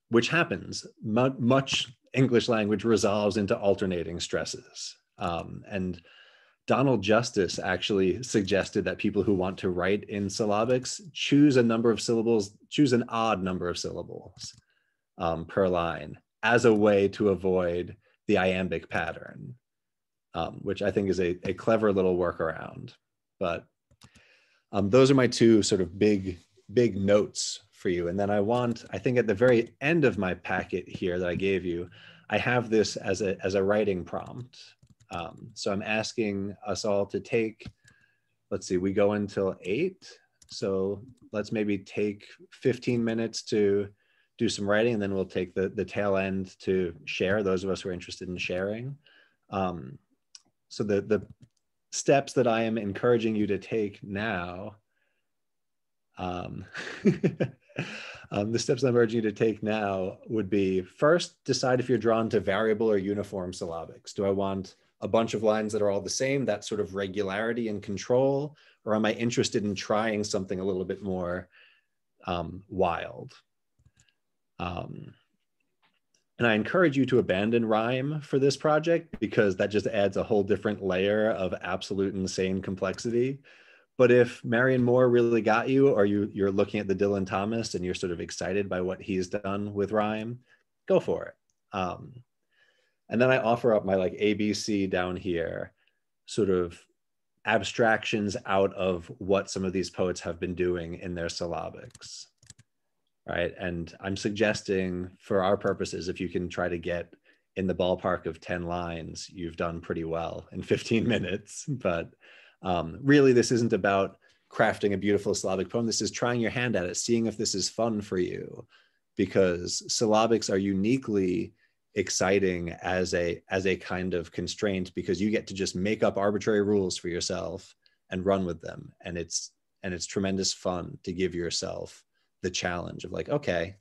which happens. Much English language resolves into alternating stresses. Um, and Donald Justice actually suggested that people who want to write in syllabics choose a number of syllables, choose an odd number of syllables um, per line as a way to avoid the iambic pattern, um, which I think is a, a clever little workaround. But um, those are my two sort of big, big notes for you. And then I want, I think at the very end of my packet here that I gave you, I have this as a, as a writing prompt. Um, so I'm asking us all to take, let's see, we go until eight. So let's maybe take 15 minutes to do some writing and then we'll take the, the tail end to share, those of us who are interested in sharing. Um, so the, the steps that I am encouraging you to take now, um, um, the steps I'm urging you to take now would be first, decide if you're drawn to variable or uniform syllabics. Do I want a bunch of lines that are all the same, that sort of regularity and control, or am I interested in trying something a little bit more um, wild? Um, and I encourage you to abandon rhyme for this project because that just adds a whole different layer of absolute insane complexity. But if Marianne Moore really got you, or you, you're looking at the Dylan Thomas and you're sort of excited by what he's done with rhyme, go for it. Um, and then I offer up my like ABC down here, sort of abstractions out of what some of these poets have been doing in their syllabics. Right. And I'm suggesting for our purposes, if you can try to get in the ballpark of 10 lines, you've done pretty well in 15 minutes. But um, really, this isn't about crafting a beautiful syllabic poem. This is trying your hand at it, seeing if this is fun for you, because syllabics are uniquely exciting as a as a kind of constraint because you get to just make up arbitrary rules for yourself and run with them and it's and it's tremendous fun to give yourself the challenge of like okay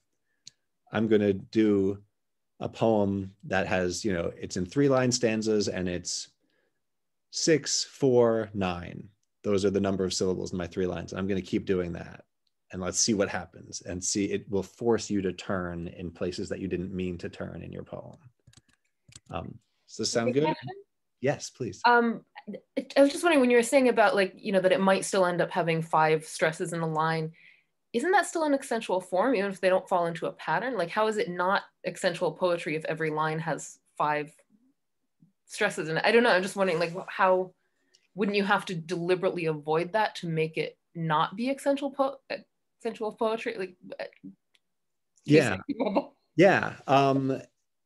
i'm going to do a poem that has you know it's in three line stanzas and it's six four nine. Those are the number of syllables in my three lines. I'm going to keep doing that. And let's see what happens and see it will force you to turn in places that you didn't mean to turn in your poem. Um, does this sound good? yes please. Um, i was just wondering when you were saying about like you know that it might still end up having five stresses in a line isn't that still an accentual form even if they don't fall into a pattern? Like how is it not accentual poetry if every line has five stresses. And i don't know i'm just wondering like how wouldn't you have to deliberately avoid that to make it not be accentual po- sensual poetry? Like uh, yeah. yeah um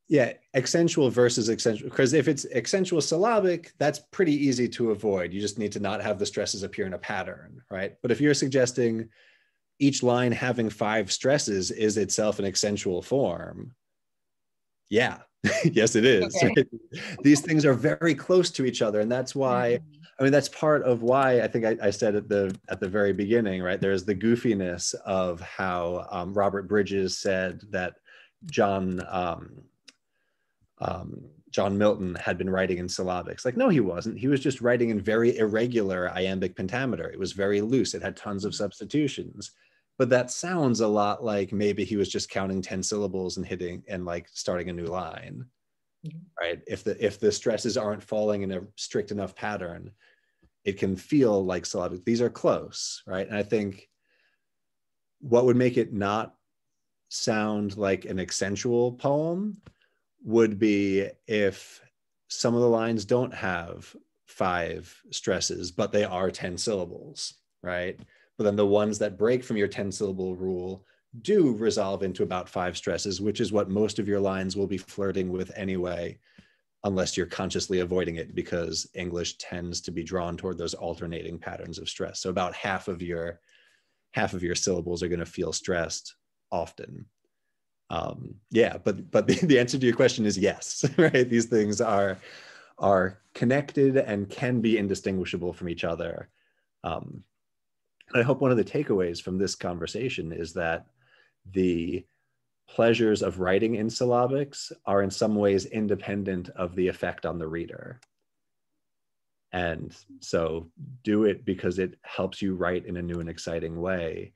yeah accentual versus accentual because if it's accentual syllabic that's pretty easy to avoid. You just need to not have the stresses appear in a pattern right? But if you're suggesting each line having five stresses is itself an accentual form yeah yes it is okay. these things are very close to each other and that's why mm-hmm. I mean, that's part of why I think I, I, said at the at the very beginning, right? There's the goofiness of how um, Robert Bridges said that John um, um, John Milton had been writing in syllabics. Like, no, he wasn't. He was just writing in very irregular iambic pentameter. It was very loose. It had tons of substitutions. But that sounds a lot like maybe he was just counting 10 syllables and hitting and like starting a new line mm-hmm. right? If the if the stresses aren't falling in a strict enough pattern it can feel like syllabic these are close right? And i think what would make it not sound like an accentual poem would be if some of the lines don't have five stresses but they are 10 syllables right but then the ones that break from your 10 syllable rule do resolve into about five stresses, which is what most of your lines will be flirting with anyway, unless you're consciously avoiding it because English tends to be drawn toward those alternating patterns of stress. So about half of your half of your syllables are going to feel stressed often. Um, yeah, but but the, the answer to your question is yes, right? These things are are connected and can be indistinguishable from each other. Um, I hope one of the takeaways from this conversation is that the pleasures of writing in syllabics are in some ways independent of the effect on the reader. And so do it because it helps you write in a new and exciting way.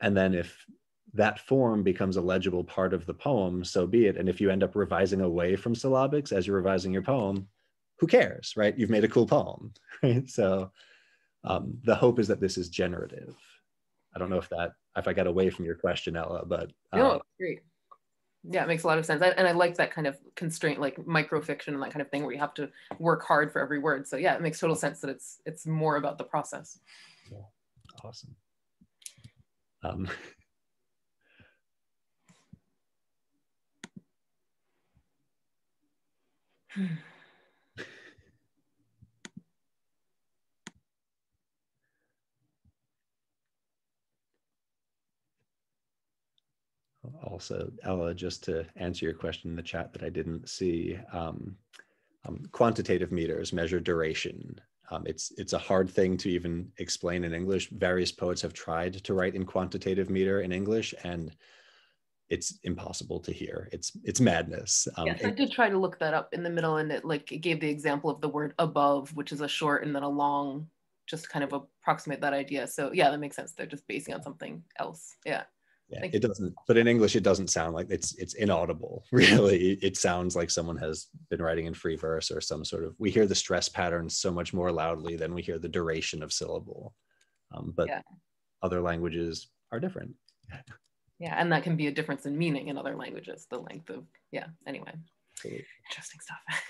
And then if that form becomes a legible part of the poem, so be it. And if you end up revising away from syllabics as you're revising your poem, who cares, right? You've made a cool poem, right? So um, the hope is that this is generative. I don't know if that if I got away from your question, Ella, but uh, no, great. Yeah, it makes a lot of sense, I, and I like that kind of constraint, like microfiction and that kind of thing, where you have to work hard for every word. So yeah, it makes total sense that it's it's more about the process. Yeah. Awesome. Um, also, Ella, just to answer your question in the chat that I didn't see, um, um, quantitative meters measure duration. Um, it's it's a hard thing to even explain in English. Various poets have tried to write in quantitative meter in English, and it's impossible to hear. It's it's madness. Um, yes, I did try to look that up in the middle, and it like it gave the example of the word above, which is a short and then a long, just kind of approximate that idea. So yeah, that makes sense. They're just basing on something else. Yeah yeah Thank it doesn't but in english it doesn't sound like it's it's inaudible really. It sounds like someone has been writing in free verse or some sort of we hear the stress patterns so much more loudly than we hear the duration of syllable. Um, but yeah. other languages are different. Yeah and that can be a difference in meaning in other languages the length of yeah anyway. Interesting stuff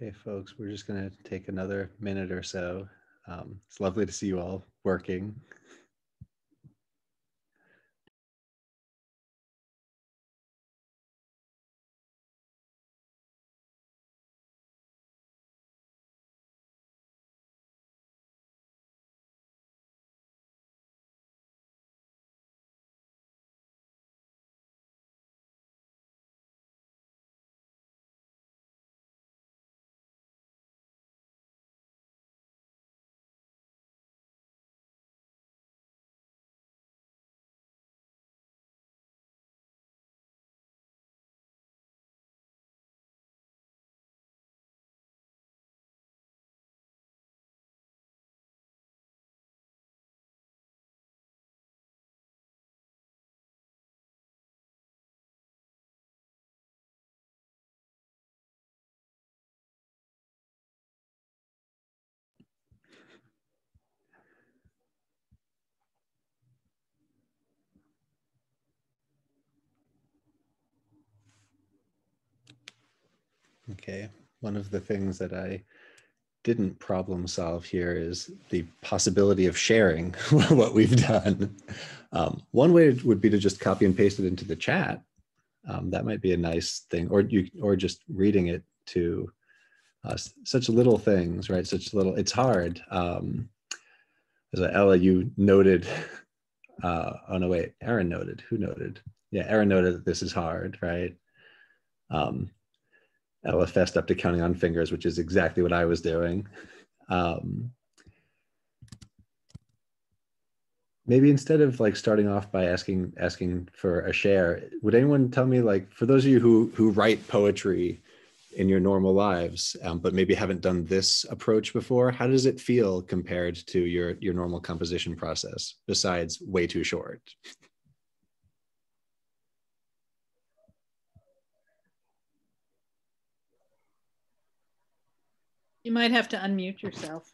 Okay, folks, we're just going to take another minute or so. Um, it's lovely to see you all working. Okay, one of the things that I didn't problem solve here is the possibility of sharing what we've done. Um, one way would be to just copy and paste it into the chat. Um, that might be a nice thing, or you, or just reading it to uh, such little things, right? Such little. It's hard. Um, as Ella, you noted. Uh, oh no, wait. Aaron noted. Who noted? Yeah, Aaron noted that this is hard, right? Um, Fessed up to counting on fingers, which is exactly what I was doing. Um, maybe instead of like starting off by asking asking for a share, would anyone tell me like for those of you who who write poetry in your normal lives, um, but maybe haven't done this approach before, how does it feel compared to your your normal composition process? Besides, way too short. You might have to unmute yourself.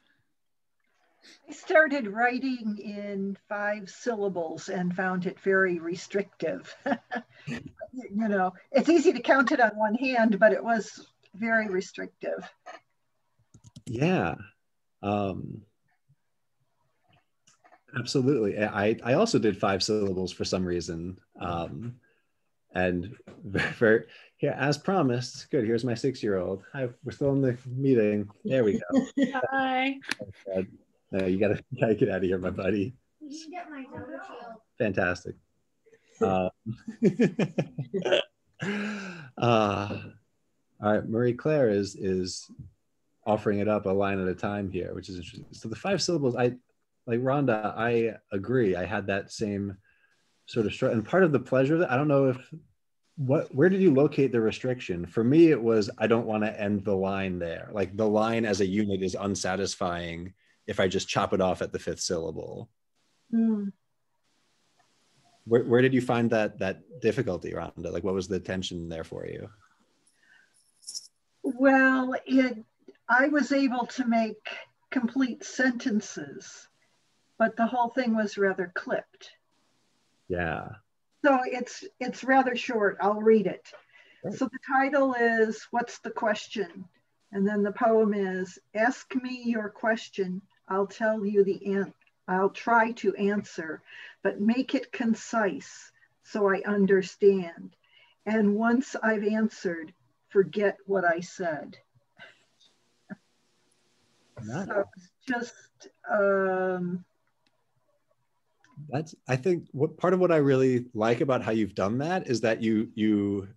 I started writing in five syllables and found it very restrictive. you know, it's easy to count it on one hand, but it was very restrictive. Yeah. Um, absolutely. I, I also did five syllables for some reason. Um, and very, yeah, as promised. Good. Here's my six-year-old. Hi, we're still in the meeting. There we go. Hi. No, you gotta, you gotta get out of here, my buddy. You get my Fantastic. Uh, uh, all right, Marie Claire is is offering it up a line at a time here, which is interesting. So the five syllables, I like Rhonda. I agree. I had that same sort of short. and part of the pleasure Of that I don't know if what where did you locate the restriction? For me it was i don't want to end the line there. Like the line as a unit is unsatisfying if i just chop it off at the fifth syllable. Mm. where, where did you find that that difficulty Rhonda? Like what was the tension there for you? Well it i was able to make complete sentences but the whole thing was rather clipped. Yeah so it's it's rather short. I'll read it. So the title is What's the Question? And then the poem is Ask me your question. I'll tell you the answer. I'll try to answer, but make it concise so I understand. And once I've answered, forget what I said. Nice. So just um, that's i think what part of what i really like about how you've done that is that you you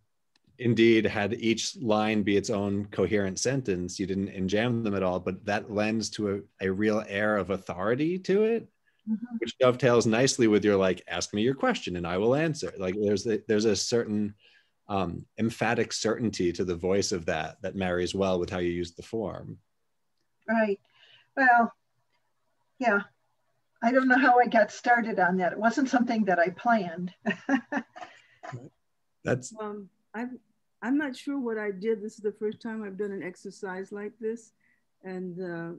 indeed had each line be its own coherent sentence. You didn't enjamb them at all but that lends to a, a real air of authority to it mm-hmm. which dovetails nicely with your like ask me your question and i will answer. Like there's a, there's a certain um, emphatic certainty to the voice of that that marries well with how you use the form. Right. Well yeah I don't know how I got started on that. It wasn't something that I planned. That's. Um, I'm, I'm not sure what I did. This is the first time I've done an exercise like this. And uh,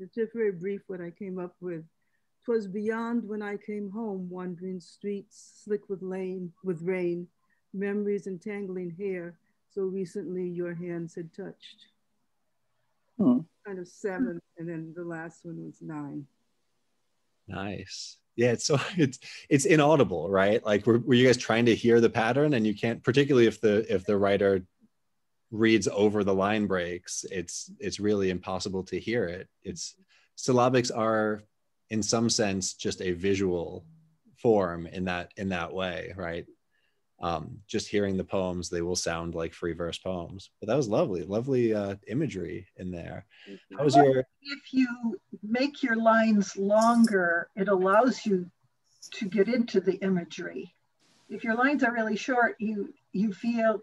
it's just very brief what I came up with. Twas beyond when I came home, wandering streets, slick with lane, with rain, memories entangling hair, so recently your hands had touched. Hmm. kind of seven, and then the last one was nine. Nice. Yeah, it's so it's it's inaudible, right? Like were, were you guys trying to hear the pattern and you can't particularly if the if the writer reads over the line breaks, it's it's really impossible to hear it. It's syllabics are in some sense just a visual form in that in that way, right? Um, just hearing the poems, they will sound like free verse poems. But that was lovely, lovely uh, imagery in there. How was your If you make your lines longer, it allows you to get into the imagery. If your lines are really short, you you feel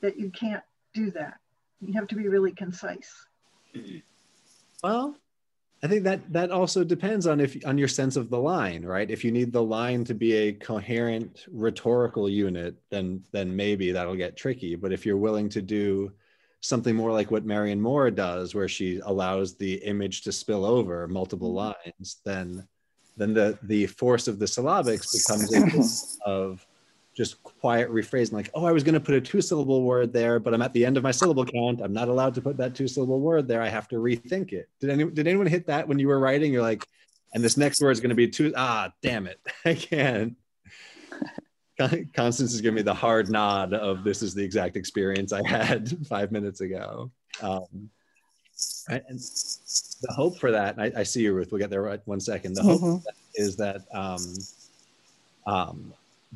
that you can't do that. You have to be really concise. Well, I think that that also depends on if on your sense of the line, right? If you need the line to be a coherent rhetorical unit, then then maybe that'll get tricky. But if you're willing to do something more like what Marianne Moore does, where she allows the image to spill over multiple mm-hmm. lines, then then the the force of the syllabics becomes a of just quiet rephrasing, like, oh, I was going to put a two syllable word there, but I'm at the end of my syllable count. I'm not allowed to put that two syllable word there. I have to rethink it. Did anyone, did anyone hit that when you were writing? You're like, and this next word is going to be two. Ah, damn it. I can't. Constance is giving me the hard nod of this is the exact experience I had five minutes ago. Um, and the hope for that, I, I, see you, Ruth. We'll get there right one second. The hope Mhm. is that um, um,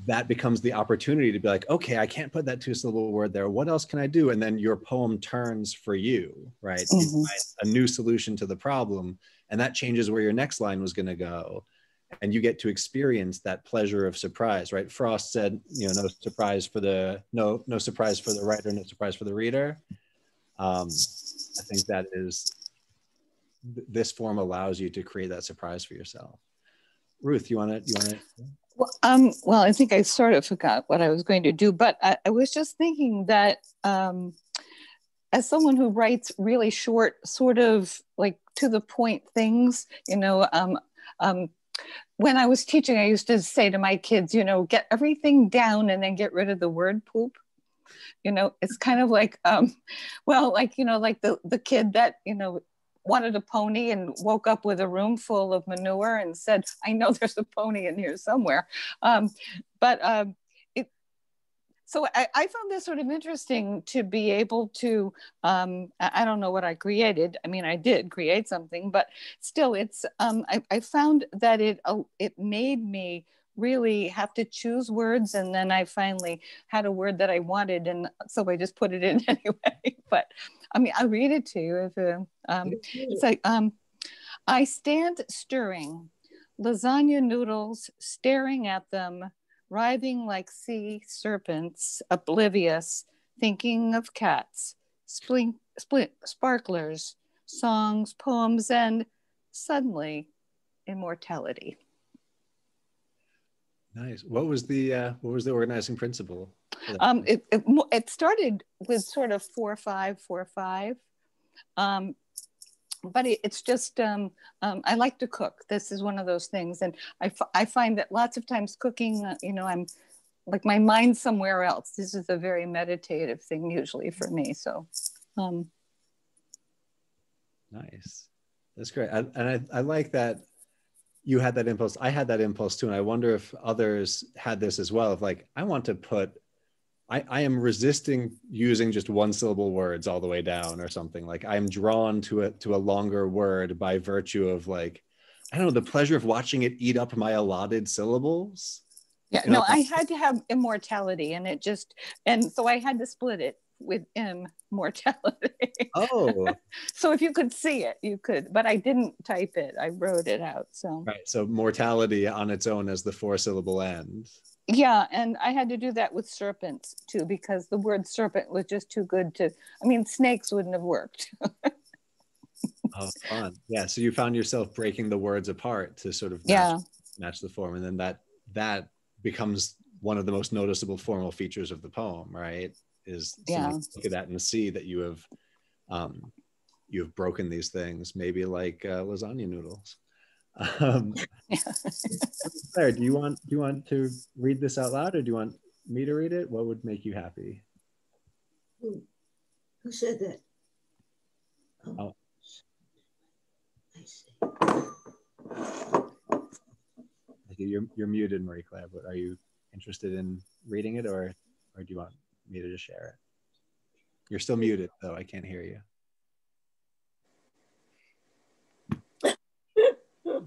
that becomes the opportunity to be like, okay, I can't put that two syllable word there. What else can I do? And then your poem turns for you, right? You Mhm. find a new solution to the problem, and that changes where your next line was going to go. And you get to experience that pleasure of surprise, right? Frost said, you know, no surprise for the no no surprise for the writer, no surprise for the reader. Um, I think that is th- this form allows you to create that surprise for yourself. Ruth, you want to you want to Well, um, well, I think I sort of forgot what I was going to do, but I, I was just thinking that um, as someone who writes really short, sort of like to the point things, you know, um, um, when I was teaching, I used to say to my kids, you know, get everything down and then get rid of the word poop. You know, it's kind of like, um, well, like you know, like the the kid that you know wanted a pony and woke up with a room full of manure and said, I know there's a pony in here somewhere. Um, but um, it, so I, I, found this sort of interesting to be able to, um, I, I, don't know what I created. I mean, I did create something, but still it's, um, I, I, found that it, uh, it made me really have to choose words and then i finally had a word that i wanted and so i just put it in anyway. But i mean i'll read it to you if uh, um, it's like um, i stand stirring lasagna noodles staring at them writhing like sea serpents oblivious thinking of cats spling, split, sparklers songs poems and suddenly immortality Nice. What was the uh, what was the organizing principle? Um, it, it, it started with sort of four five four five, um, but it, it's just um, um, I like to cook. This is one of those things, and I, I find that lots of times cooking, uh, you know, I'm like my mind's somewhere else. This is a very meditative thing usually for me. So, um, nice. That's great, I, and I, I like that you had that impulse i had that impulse too and i wonder if others had this as well of like i want to put I, I am resisting using just one syllable words all the way down or something like i'm drawn to a to a longer word by virtue of like i don't know the pleasure of watching it eat up my allotted syllables yeah you know? no i had to have immortality and it just and so i had to split it with immortality. Oh. so if you could see it, you could, but I didn't type it. I wrote it out. So Right. So mortality on its own as the four syllable end. Yeah, and I had to do that with serpents too because the word serpent was just too good to I mean snakes wouldn't have worked. oh, fun. Yeah, so you found yourself breaking the words apart to sort of match, yeah. match the form and then that that becomes one of the most noticeable formal features of the poem, right? is yeah. look at that and see that you have um, you have broken these things maybe like uh, lasagna noodles um, Claire, do you want do you want to read this out loud or do you want me to read it what would make you happy who, who said that oh. oh. I see. You're, you're muted, Marie Claire, but are you interested in reading it or, or do you want me to just share it? You're still muted, though. I can't hear you.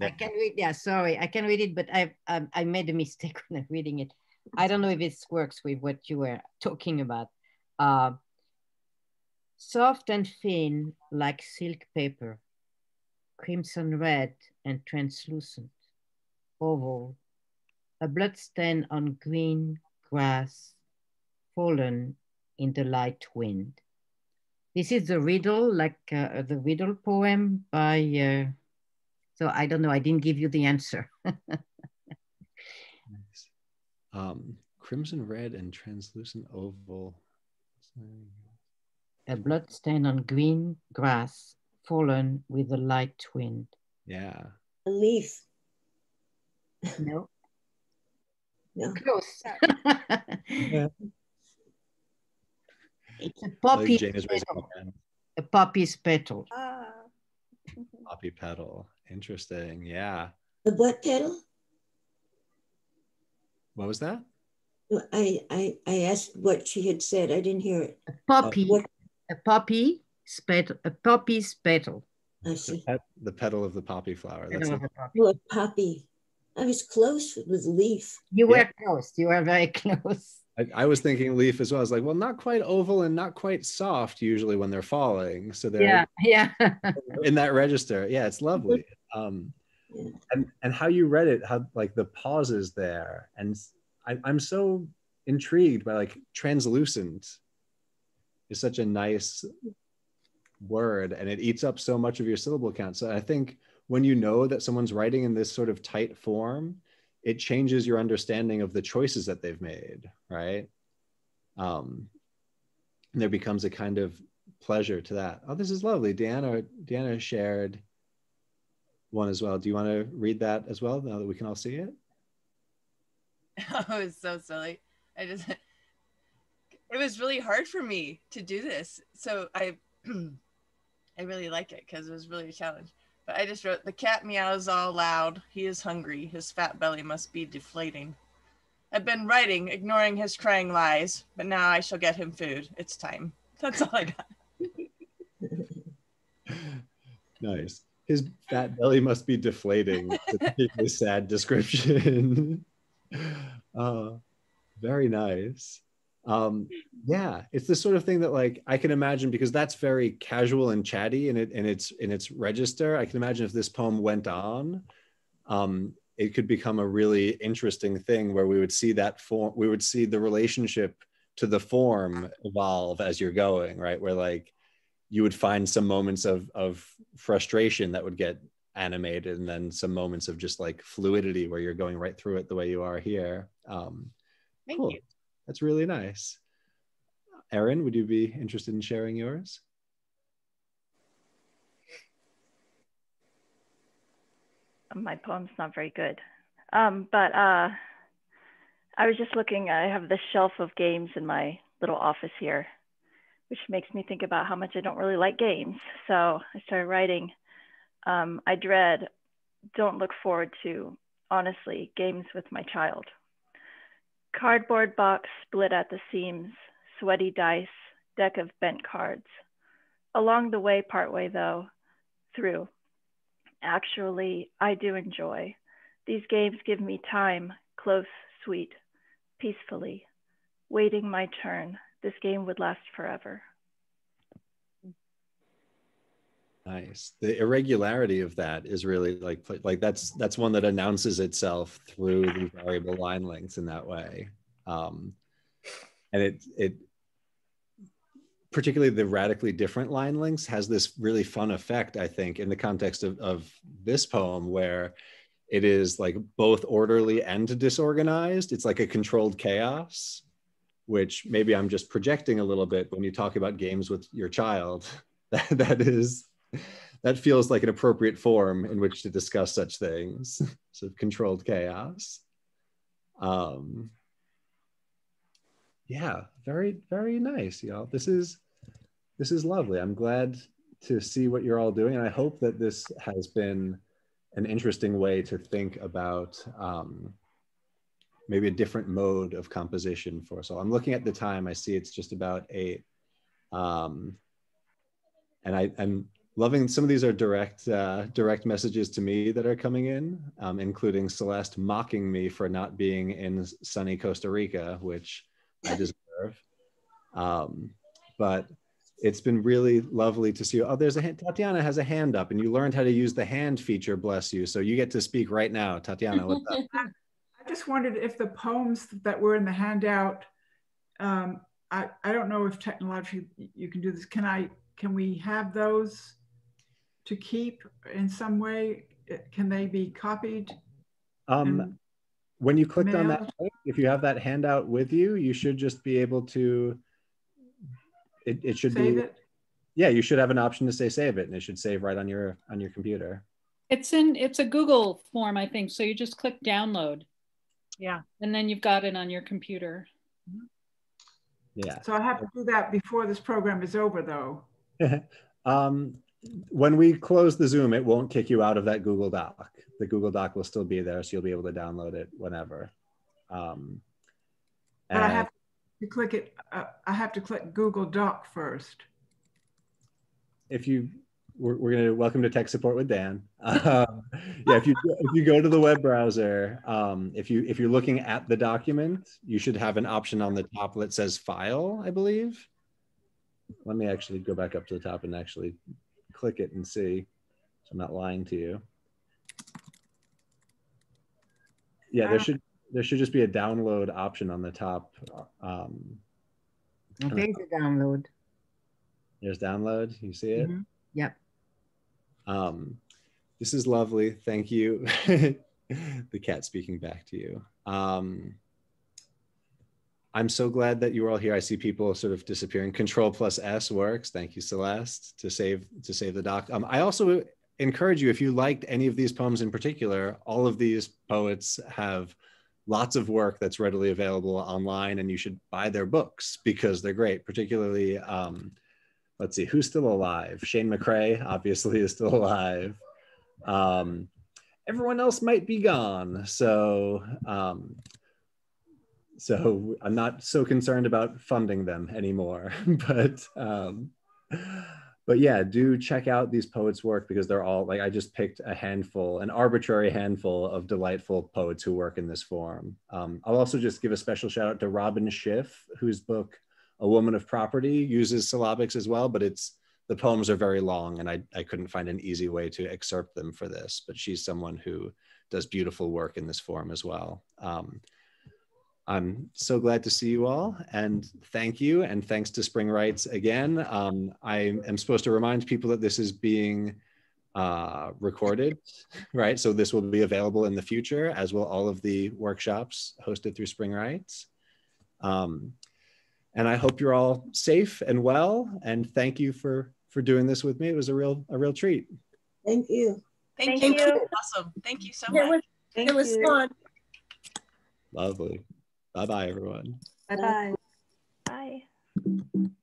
I can read. Yeah, sorry, I can read it, but I um, I made a mistake when I'm reading it. I don't know if this works with what you were talking about. Uh, soft and thin like silk paper, crimson red and translucent, oval, a bloodstain on green grass, fallen in the light wind. This is the riddle, like uh, the riddle poem by, uh, so I don't know, I didn't give you the answer. nice. um, crimson red and translucent oval. A blood stain on green grass, fallen with a light wind. Yeah. A leaf. No. No. Close. yeah. It's a poppy. Jane is raising petal. A poppy's petal. Ah. Poppy petal. Interesting. Yeah. The what petal? What was that? I, I, I asked what she had said. I didn't hear it. A poppy. What? A poppy petal. A poppy's petal. I The, see. pet, the petal of the poppy flower. That's Petal a poppy. Oh, a poppy. I was close with leaf. You Yeah. were close. You were very close. I, I was thinking leaf as well. I was like, well, not quite oval and not quite soft usually when they're falling. So they're Yeah, yeah. in that register. Yeah, it's lovely. Um, and and how you read it, how like the pauses there, and I, I'm so intrigued by like translucent is such a nice word, and it eats up so much of your syllable count. So I think when you know that someone's writing in this sort of tight form, it changes your understanding of the choices that they've made, right? Um, and there becomes a kind of pleasure to that. Oh, this is lovely. Deanna, Deanna shared one as well. Do you want to read that as well now that we can all see it? Oh, it's so silly. I just it was really hard for me to do this. So I I really like it because it was really a challenge. But I just wrote the cat meows all loud. He is hungry. His fat belly must be deflating. I've been writing, ignoring his crying lies, but now I shall get him food. It's time. That's all I got. Nice. His fat belly must be deflating. It's a particularly sad description. uh, very nice. Um, yeah, it's the sort of thing that like I can imagine because that's very casual and chatty in it in its in its register. I can imagine if this poem went on, um, it could become a really interesting thing where we would see that form, we would see the relationship to the form evolve as you're going, right? Where like you would find some moments of of frustration that would get animated and then some moments of just like fluidity where you're going right through it the way you are here um Thank cool you. That's really nice erin would you be interested in sharing yours my poem's not very good. Um, but uh, I was just looking, I have this shelf of games in my little office here, which makes me think about how much I don't really like games. So I started writing. Um, I dread, don't look forward to, honestly, games with my child. Cardboard box split at the seams, sweaty dice, deck of bent cards. Along the way, partway though, through, actually, I do enjoy. These games give me time, close, sweet, peacefully. Waiting my turn. This game would last forever. Nice. The irregularity of that is really like like that's that's one that announces itself through the variable line lengths in that way. Um and it it particularly the radically different line lengths has this really fun effect i think in the context of, of this poem where it is like both orderly and disorganized. It's like a controlled chaos which maybe i'm just projecting a little bit when you talk about games with your child. That, that is that feels like an appropriate form in which to discuss such things. Sort of controlled chaos. Um yeah very very nice y'all. This is this is lovely. I'm glad to see what you're all doing and i hope that this has been an interesting way to think about um, maybe a different mode of composition for. So I'm looking at the time, I see it's just about eight. Um, and I, am loving some of these are direct uh, direct messages to me that are coming in, um, including Celeste mocking me for not being in sunny Costa Rica, which I deserve. Um, but it's been really lovely to see you. Oh, there's a hand, Tatiana has a hand up, and you learned how to use the hand feature. Bless you. So you get to speak right now, Tatiana. What's up? I just wondered if the poems that were in the handout. Um, I I don't know if technologically you can do this. Can I? Can we have those to keep in some way? Can they be copied? Um, when you clicked on that, if you have that handout with you, you should just be able to it, it should save be it? yeah you should have an option to say save it and it should save right on your on your computer It's in, it's a Google form, I think. So you just click download Yeah. and then you've got it on your computer. yeah So I have to do that before this program is over, though. um, when we close the zoom it won't kick you out of that google doc the google doc will still be there so you'll be able to download it whenever um, But I have to click it. Uh, I have to click Google Doc first. if you we're, we're gonna welcome to tech support with Dan. Um, yeah, if you if you go to the web browser, um, if you if you're looking at the document, you should have an option on the top that says file, I believe. Let me actually go back up to the top and actually click it and see. So I'm not lying to you. Yeah, there should there should just be a download option on the top. Um, There's a download. there's download. You see it? Mhm. Yep. Um, this is lovely. Thank you. the cat speaking back to you. Um, I'm so glad that you are all here. I see people sort of disappearing. Control plus S works. Thank you, Celeste, to save to save the doc. Um, I also encourage you if you liked any of these poems in particular. All of these poets have lots of work that's readily available online, and you should buy their books because they're great. Particularly, um, let's see, who's still alive? Shane McCrae obviously is still alive. Um, everyone else might be gone, so um, so I'm not so concerned about funding them anymore. but um, but yeah, do check out these poets' work because they're all like I just picked a handful, an arbitrary handful of delightful poets who work in this form. Um, I'll also just give a special shout out to Robyn Schiff, whose book "A Woman of Property" uses syllabics as well, but it's the poems are very long, and I I couldn't find an easy way to excerpt them for this. But she's someone who does beautiful work in this form as well. Um, I'm so glad to see you all and thank you. And thanks to Spring Writes again. Um, I am supposed to remind people that this is being uh, recorded, right? So this will be available in the future, as will all of the workshops hosted through Spring Writes. Um, and I hope you're all safe and well. And thank you for for doing this with me. It was a real a real treat. Thank you. Thank, Thank you. you. Awesome. Thank you so It much. was, Thank it was you. fun. Lovely. Bye bye, everyone. Bye-bye. Bye.